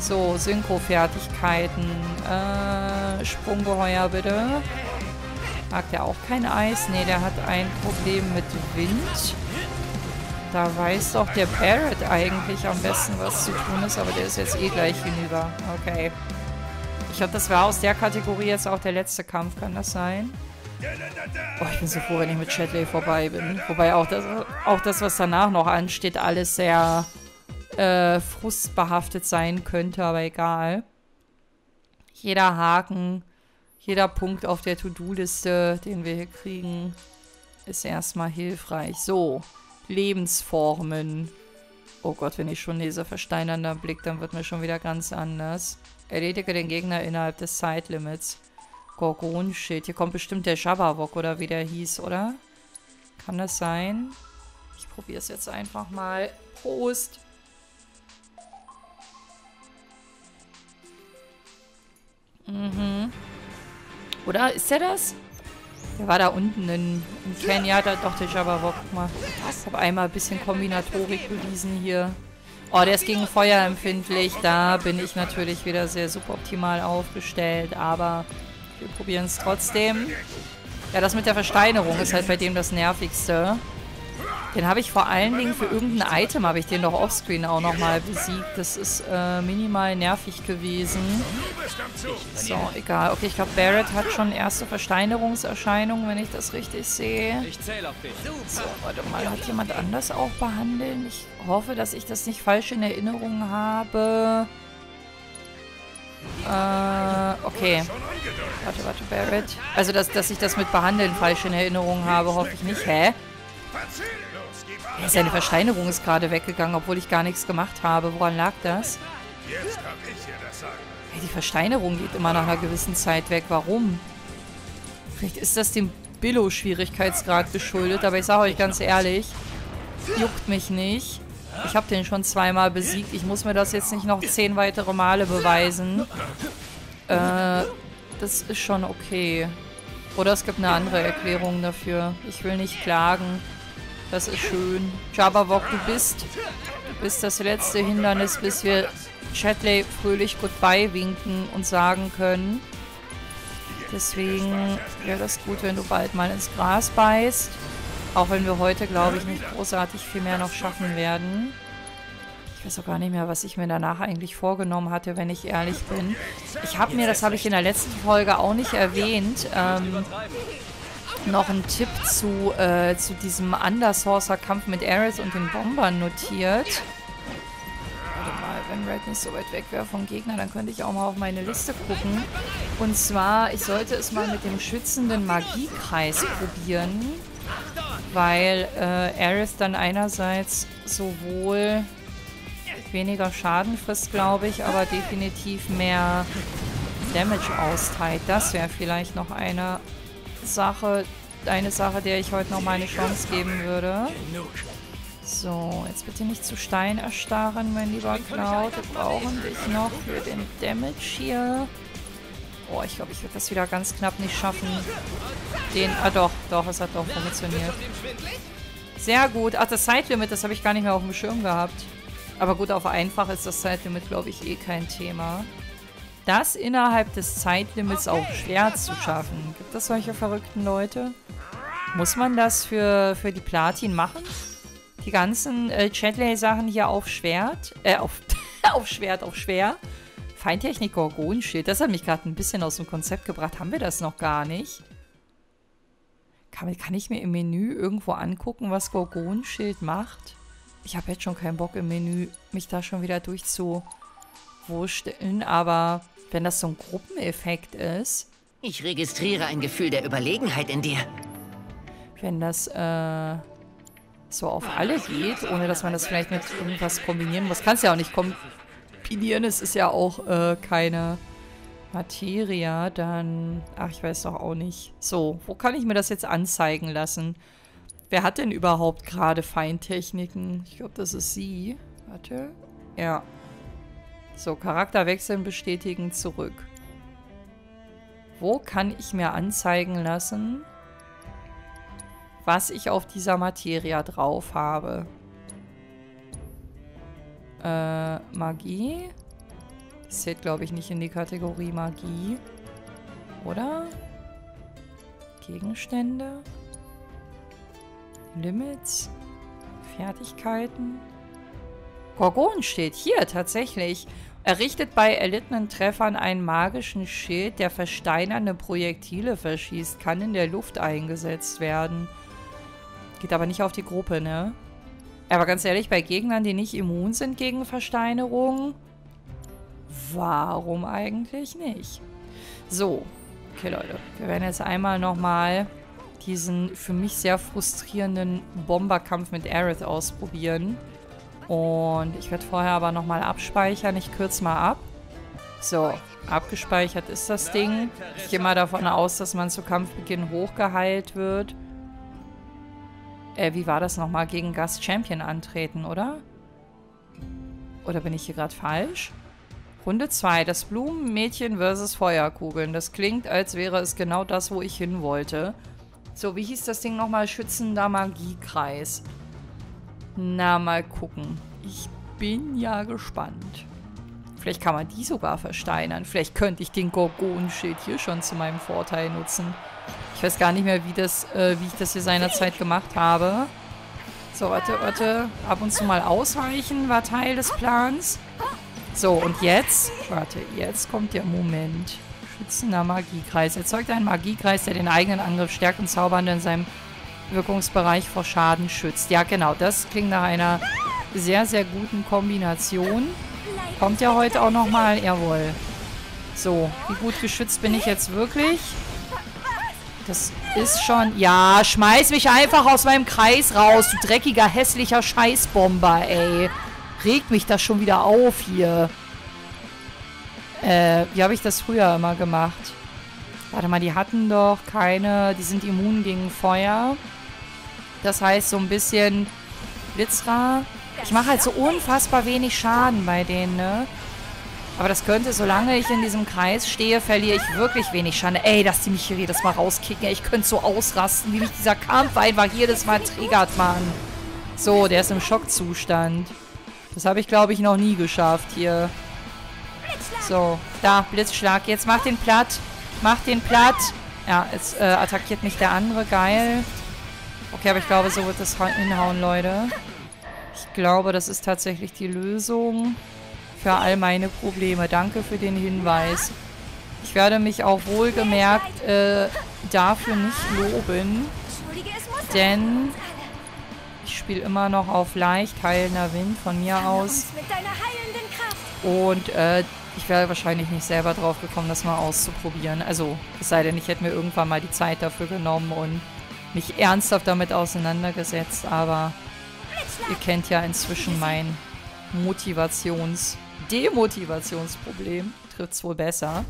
So, Synchro-Fertigkeiten. Äh, Sprunggeheuer bitte. Mag der auch kein Eis? Ne, der hat ein Problem mit Wind. Da weiß doch der Barrett eigentlich am besten, was zu tun ist, aber der ist jetzt eh gleich hinüber. Okay. Ich glaube, das war aus der Kategorie jetzt auch der letzte Kampf, kann das sein? Oh, ich bin so froh, wenn ich mit Chatley vorbei bin. Wobei auch das, auch das, was danach noch ansteht, alles sehr äh, frustbehaftet sein könnte, aber egal. Jeder Haken, jeder Punkt auf der To-Do-Liste, den wir hier kriegen, ist erstmal hilfreich. So, Lebensformen. Oh Gott, wenn ich schon lese, versteinernder Blick, dann wird mir schon wieder ganz anders. Erledige den Gegner innerhalb des Zeitlimits. Gorgon-Shit. Hier kommt bestimmt der Jabberwock oder wie der hieß, oder? Kann das sein? Ich probiere es jetzt einfach mal. Prost! Mhm. Oder? Ist der das? Der war da unten in, in Kenya, da doch der Jabberwock. Guck mal. Ich habe einmal ein bisschen Kombinatorik bewiesen hier. Oh, der ist gegen Feuer empfindlich. Da bin ich natürlich wieder sehr suboptimal aufgestellt, aber wir probieren es trotzdem. Ja, das mit der Versteinerung ist halt bei dem das Nervigste. Den habe ich vor allen Dingen für irgendein Item, habe ich den doch offscreen auch nochmal besiegt. Das ist äh, minimal nervig gewesen. So, egal. Okay, ich glaube, Barrett hat schon erste Versteinerungserscheinungen, wenn ich das richtig sehe. So, warte mal. Hat jemand anders auch behandeln? Ich hoffe, dass ich das nicht falsch in Erinnerung habe. Äh, okay. Warte, warte, Barrett. Also, dass, dass ich das mit Behandeln falsch in Erinnerung habe, hoffe ich nicht. Hä? Seine Versteinerung ist gerade weggegangen, obwohl ich gar nichts gemacht habe. Woran lag das? Hey, die Versteinerung geht immer nach einer gewissen Zeit weg. Warum? Vielleicht ist das dem Billo-Schwierigkeitsgrad geschuldet, aber ich sage euch ganz ehrlich, juckt mich nicht. Ich habe den schon zweimal besiegt. Ich muss mir das jetzt nicht noch zehn weitere Male beweisen. Äh, das ist schon okay. Oder es gibt eine andere Erklärung dafür. Ich will nicht klagen. Das ist schön. Jabberwock, du bist, du bist das letzte Hindernis, bis wir Chatley fröhlich Goodbye winken und sagen können. Deswegen wäre das gut, wenn du bald mal ins Gras beißt. Auch wenn wir heute, glaube ich, nicht großartig viel mehr noch schaffen werden. Ich weiß auch gar nicht mehr, was ich mir danach eigentlich vorgenommen hatte, wenn ich ehrlich bin. Ich habe mir, das habe ich in der letzten Folge auch nicht erwähnt, ähm, noch einen Tipp zu, äh, zu diesem Undersourcer-Kampf mit Ares und den Bombern notiert. Warte mal, wenn Red nicht so weit weg wäre vom Gegner, dann könnte ich auch mal auf meine Liste gucken. Und zwar, ich sollte es mal mit dem schützenden Magiekreis probieren. Weil äh, Ares dann einerseits sowohl weniger Schaden frisst, glaube ich, aber definitiv mehr Damage austeilt. Das wäre vielleicht noch eine Sache, eine Sache, der ich heute noch mal eine Chance geben würde. So, jetzt bitte nicht zu Stein erstarren, mein lieber Cloud. Wir brauchen dich noch für den Damage hier. Oh, ich glaube, ich werde das wieder ganz knapp nicht schaffen. Den, ah doch, doch, es hat doch funktioniert. Sehr gut. Ach, das Zeitlimit, das habe ich gar nicht mehr auf dem Schirm gehabt. Aber gut, auf einfach ist das Zeitlimit, glaube ich, eh kein Thema das innerhalb des Zeitlimits auch schwer zu schaffen. Gibt es solche verrückten Leute? Muss man das für, für die Platin machen? Die ganzen äh, Chatley-Sachen hier auf Schwert, äh, auf, auf Schwert, auf Schwer. Feintechnik Gorgon-Schild, das hat mich gerade ein bisschen aus dem Konzept gebracht. Haben wir das noch gar nicht? Kann, kann ich mir im Menü irgendwo angucken, was Gorgon-Schild macht? Ich habe jetzt schon keinen Bock im Menü, mich da schon wieder durchzuwursteln, aber wenn das so ein Gruppeneffekt ist. Ich registriere ein Gefühl der Überlegenheit in dir. Wenn das äh, so auf alle geht, ohne dass man das vielleicht mit irgendwas kombinieren muss. Kann es ja auch nicht kombinieren. Es ist ja auch äh, keine Materia. Dann, ach, ich weiß doch auch nicht. So, wo kann ich mir das jetzt anzeigen lassen? Wer hat denn überhaupt gerade Feintechniken? Ich glaube, das ist sie. Warte. Ja, so, Charakter wechseln, bestätigen, zurück. Wo kann ich mir anzeigen lassen, was ich auf dieser Materia drauf habe. Äh, Magie? Das zählt, glaube ich, nicht in die Kategorie Magie. Oder? Gegenstände? Limits? Fertigkeiten? Gorgon steht hier tatsächlich. Errichtet bei erlittenen Treffern einen magischen Schild, der versteinernde Projektile verschießt. Kann in der Luft eingesetzt werden. Geht aber nicht auf die Gruppe, ne? Aber ganz ehrlich, bei Gegnern, die nicht immun sind gegen Versteinerung, warum eigentlich nicht? So, okay Leute, wir werden jetzt einmal nochmal diesen für mich sehr frustrierenden Bomberkampf mit Aerith ausprobieren. Und ich werde vorher aber nochmal abspeichern. Ich kürze mal ab. So, abgespeichert ist das Ding. Ich gehe mal davon aus, dass man zu Kampfbeginn hochgeheilt wird. Äh, wie war das nochmal? Gegen Gast Champion antreten, oder? Oder bin ich hier gerade falsch? Runde 2. Das Blumenmädchen versus Feuerkugeln. Das klingt, als wäre es genau das, wo ich hin wollte. So, wie hieß das Ding nochmal? Schützender Magiekreis. Na, mal gucken. Ich bin ja gespannt. Vielleicht kann man die sogar versteinern. Vielleicht könnte ich den Gorgonenschild hier schon zu meinem Vorteil nutzen. Ich weiß gar nicht mehr, wie, das, äh, wie ich das hier seinerzeit gemacht habe. So, warte, warte. Ab und zu mal ausweichen war Teil des Plans. So, und jetzt? Warte, jetzt kommt der Moment. Schützender Magiekreis. Erzeugt einen Magiekreis, der den eigenen Angriff stärkt und Zaubernde in seinem Wirkungsbereich vor Schaden schützt. Ja, genau. Das klingt nach einer sehr, sehr guten Kombination. Kommt ja heute auch nochmal. Jawohl. So, wie gut geschützt bin ich jetzt wirklich? Das ist schon... Ja, schmeiß mich einfach aus meinem Kreis raus, du dreckiger, hässlicher Scheißbomber, ey. Regt mich das schon wieder auf hier. Äh, wie habe ich das früher immer gemacht? Warte mal, die hatten doch keine... Die sind immun gegen Feuer. Das heißt, so ein bisschen Blitzra. Ich mache halt so unfassbar wenig Schaden bei denen, ne? Aber das könnte, solange ich in diesem Kreis stehe, verliere ich wirklich wenig Schaden. Ey, dass die mich hier jedes Mal rauskicken. Ich könnte so ausrasten, wie mich dieser Kampf einfach jedes Mal triggert, Mann. So, der ist im Schockzustand. Das habe ich, glaube ich, noch nie geschafft hier. So, da, Blitzschlag. Jetzt mach den platt. Mach den platt. Ja, jetzt äh, attackiert mich der andere. Geil. Okay, aber ich glaube, so wird das hinhauen, Leute. Ich glaube, das ist tatsächlich die Lösung für all meine Probleme. Danke für den Hinweis. Ich werde mich auch wohlgemerkt äh, dafür nicht loben, denn ich spiele immer noch auf leicht heilender Wind von mir aus. Und äh, ich wäre wahrscheinlich nicht selber drauf gekommen, das mal auszuprobieren. Also, es sei denn, ich hätte mir irgendwann mal die Zeit dafür genommen und mich ernsthaft damit auseinandergesetzt. Aber ihr kennt ja inzwischen mein Motivations- Demotivationsproblem. Trifft es wohl besser.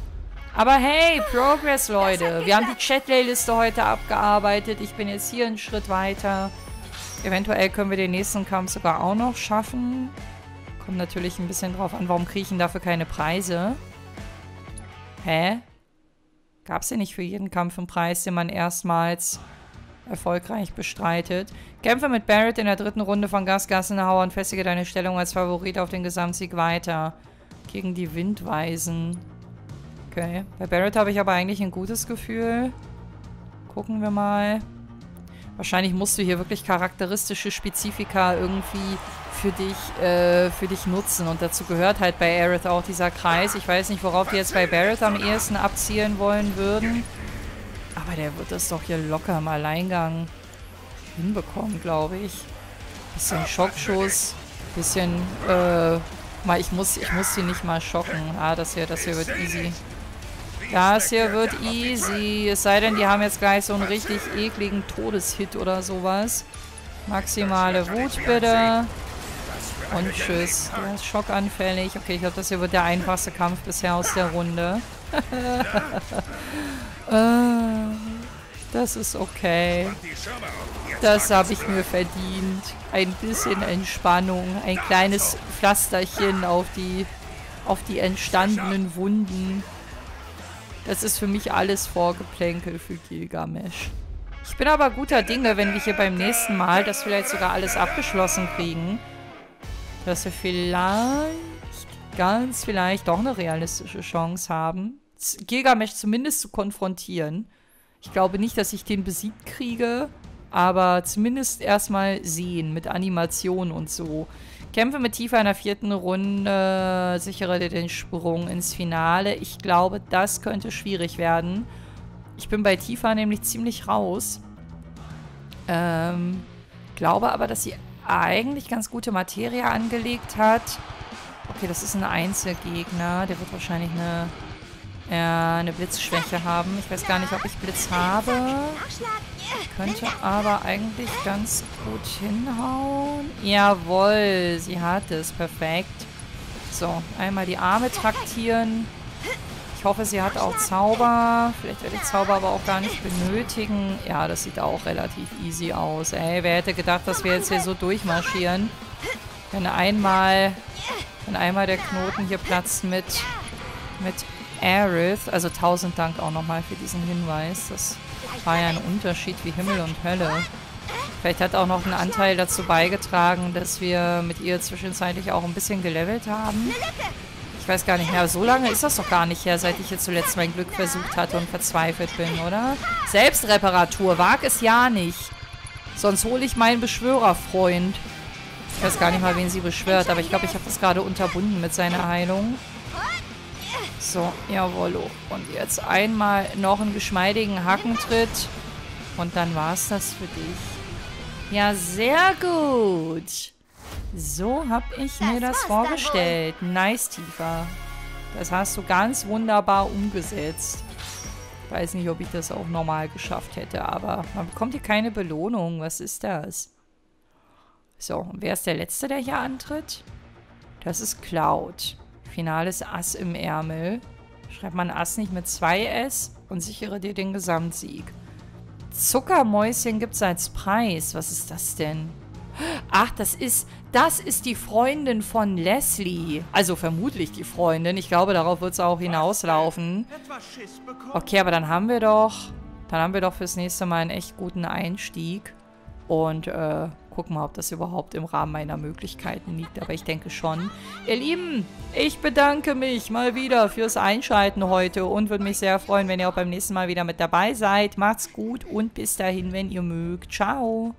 Aber hey, Progress, Leute. Wir haben die Chat-Playliste heute abgearbeitet. Ich bin jetzt hier einen Schritt weiter. Eventuell können wir den nächsten Kampf sogar auch noch schaffen. Kommt natürlich ein bisschen drauf an, warum kriege ich denn dafür keine Preise? Hä? Gab es ja nicht für jeden Kampf einen Preis, den man erstmals erfolgreich bestreitet. Kämpfe mit Barrett in der dritten Runde von Gas Gassenhauer und festige deine Stellung als Favorit auf den Gesamtsieg weiter. Gegen die Windweisen. Okay. Bei Barrett habe ich aber eigentlich ein gutes Gefühl. Gucken wir mal. Wahrscheinlich musst du hier wirklich charakteristische Spezifika irgendwie für dich, äh, für dich nutzen. Und dazu gehört halt bei Aerith auch dieser Kreis. Ich weiß nicht, worauf die jetzt bei Barrett am ehesten abzielen wollen würden. Aber der wird das doch hier locker im Alleingang hinbekommen, glaube ich. Bisschen Schockschuss. Bisschen, äh, mal, ich muss, ich muss sie nicht mal schocken. Ah, das hier, das hier wird easy. Das hier wird easy. Es sei denn, die haben jetzt gleich so einen richtig ekligen Todeshit oder sowas. Maximale Wut bitte. Und tschüss. Der ist schockanfällig. Okay, ich glaube, das hier wird der einfachste Kampf bisher aus der Runde. Äh, das ist okay. Das habe ich mir verdient. Ein bisschen Entspannung, ein kleines Pflasterchen auf die, auf die entstandenen Wunden. Das ist für mich alles Vorgeplänkel für Gilgamesh. Ich bin aber guter Dinge, wenn wir hier beim nächsten Mal das vielleicht sogar alles abgeschlossen kriegen. Dass wir vielleicht, ganz vielleicht doch eine realistische Chance haben, Gilgamesh zumindest zu konfrontieren. Ich glaube nicht, dass ich den besiegt kriege, aber zumindest erstmal sehen mit Animation und so. Kämpfe mit Tifa in der vierten Runde, sichere dir den Sprung ins Finale. Ich glaube, das könnte schwierig werden. Ich bin bei Tifa nämlich ziemlich raus. Ähm, glaube aber, dass sie eigentlich ganz gute Materie angelegt hat. Okay, das ist ein Einzelgegner. Der wird wahrscheinlich eine, äh, eine Blitzschwäche haben. Ich weiß gar nicht, ob ich Blitz habe. Könnte aber eigentlich ganz gut hinhauen. Jawohl, sie hat es. Perfekt. So, einmal die Arme traktieren. Ich hoffe, sie hat auch Zauber. Vielleicht werde ich Zauber aber auch gar nicht benötigen. Ja, das sieht auch relativ easy aus. Ey, wer hätte gedacht, dass wir jetzt hier so durchmarschieren? Wenn einmal, wenn einmal der Knoten hier platzt mit, mit Aerith. Also tausend Dank auch nochmal für diesen Hinweis. Das war ja ein Unterschied wie Himmel und Hölle. Vielleicht hat auch noch ein Anteil dazu beigetragen, dass wir mit ihr zwischenzeitlich auch ein bisschen gelevelt haben. Ich weiß gar nicht mehr, so lange ist das doch gar nicht her, seit ich hier zuletzt mein Glück versucht hatte und verzweifelt bin, oder? Selbstreparatur, wag es ja nicht. Sonst hole ich meinen Beschwörerfreund. Ich weiß gar nicht mal, wen sie beschwört, aber ich glaube, ich habe das gerade unterbunden mit seiner Heilung. So, jawollo. Und jetzt einmal noch einen geschmeidigen Hackentritt. Und dann war es das für dich. Ja, sehr gut. So habe ich mir das vorgestellt. Nice, Tifa. Das hast du ganz wunderbar umgesetzt. Ich weiß nicht, ob ich das auch normal geschafft hätte, aber man bekommt hier keine Belohnung. Was ist das? So, und wer ist der Letzte, der hier antritt? Das ist Cloud. Finales Ass im Ärmel. Schreibt man Ass nicht mit zwei S und sichere dir den Gesamtsieg. Zuckermäuschen gibt es als Preis. Was ist das denn? Ach, das ist, das ist die Freundin von Leslie. Also vermutlich die Freundin. Ich glaube, darauf wird es auch hinauslaufen. Okay, aber dann haben wir doch, dann haben wir doch fürs nächste Mal einen echt guten Einstieg. Und äh, gucken mal, ob das überhaupt im Rahmen meiner Möglichkeiten liegt. Aber ich denke schon. Ihr Lieben, ich bedanke mich mal wieder fürs Einschalten heute und würde mich sehr freuen, wenn ihr auch beim nächsten Mal wieder mit dabei seid. Macht's gut und bis dahin, wenn ihr mögt. Ciao.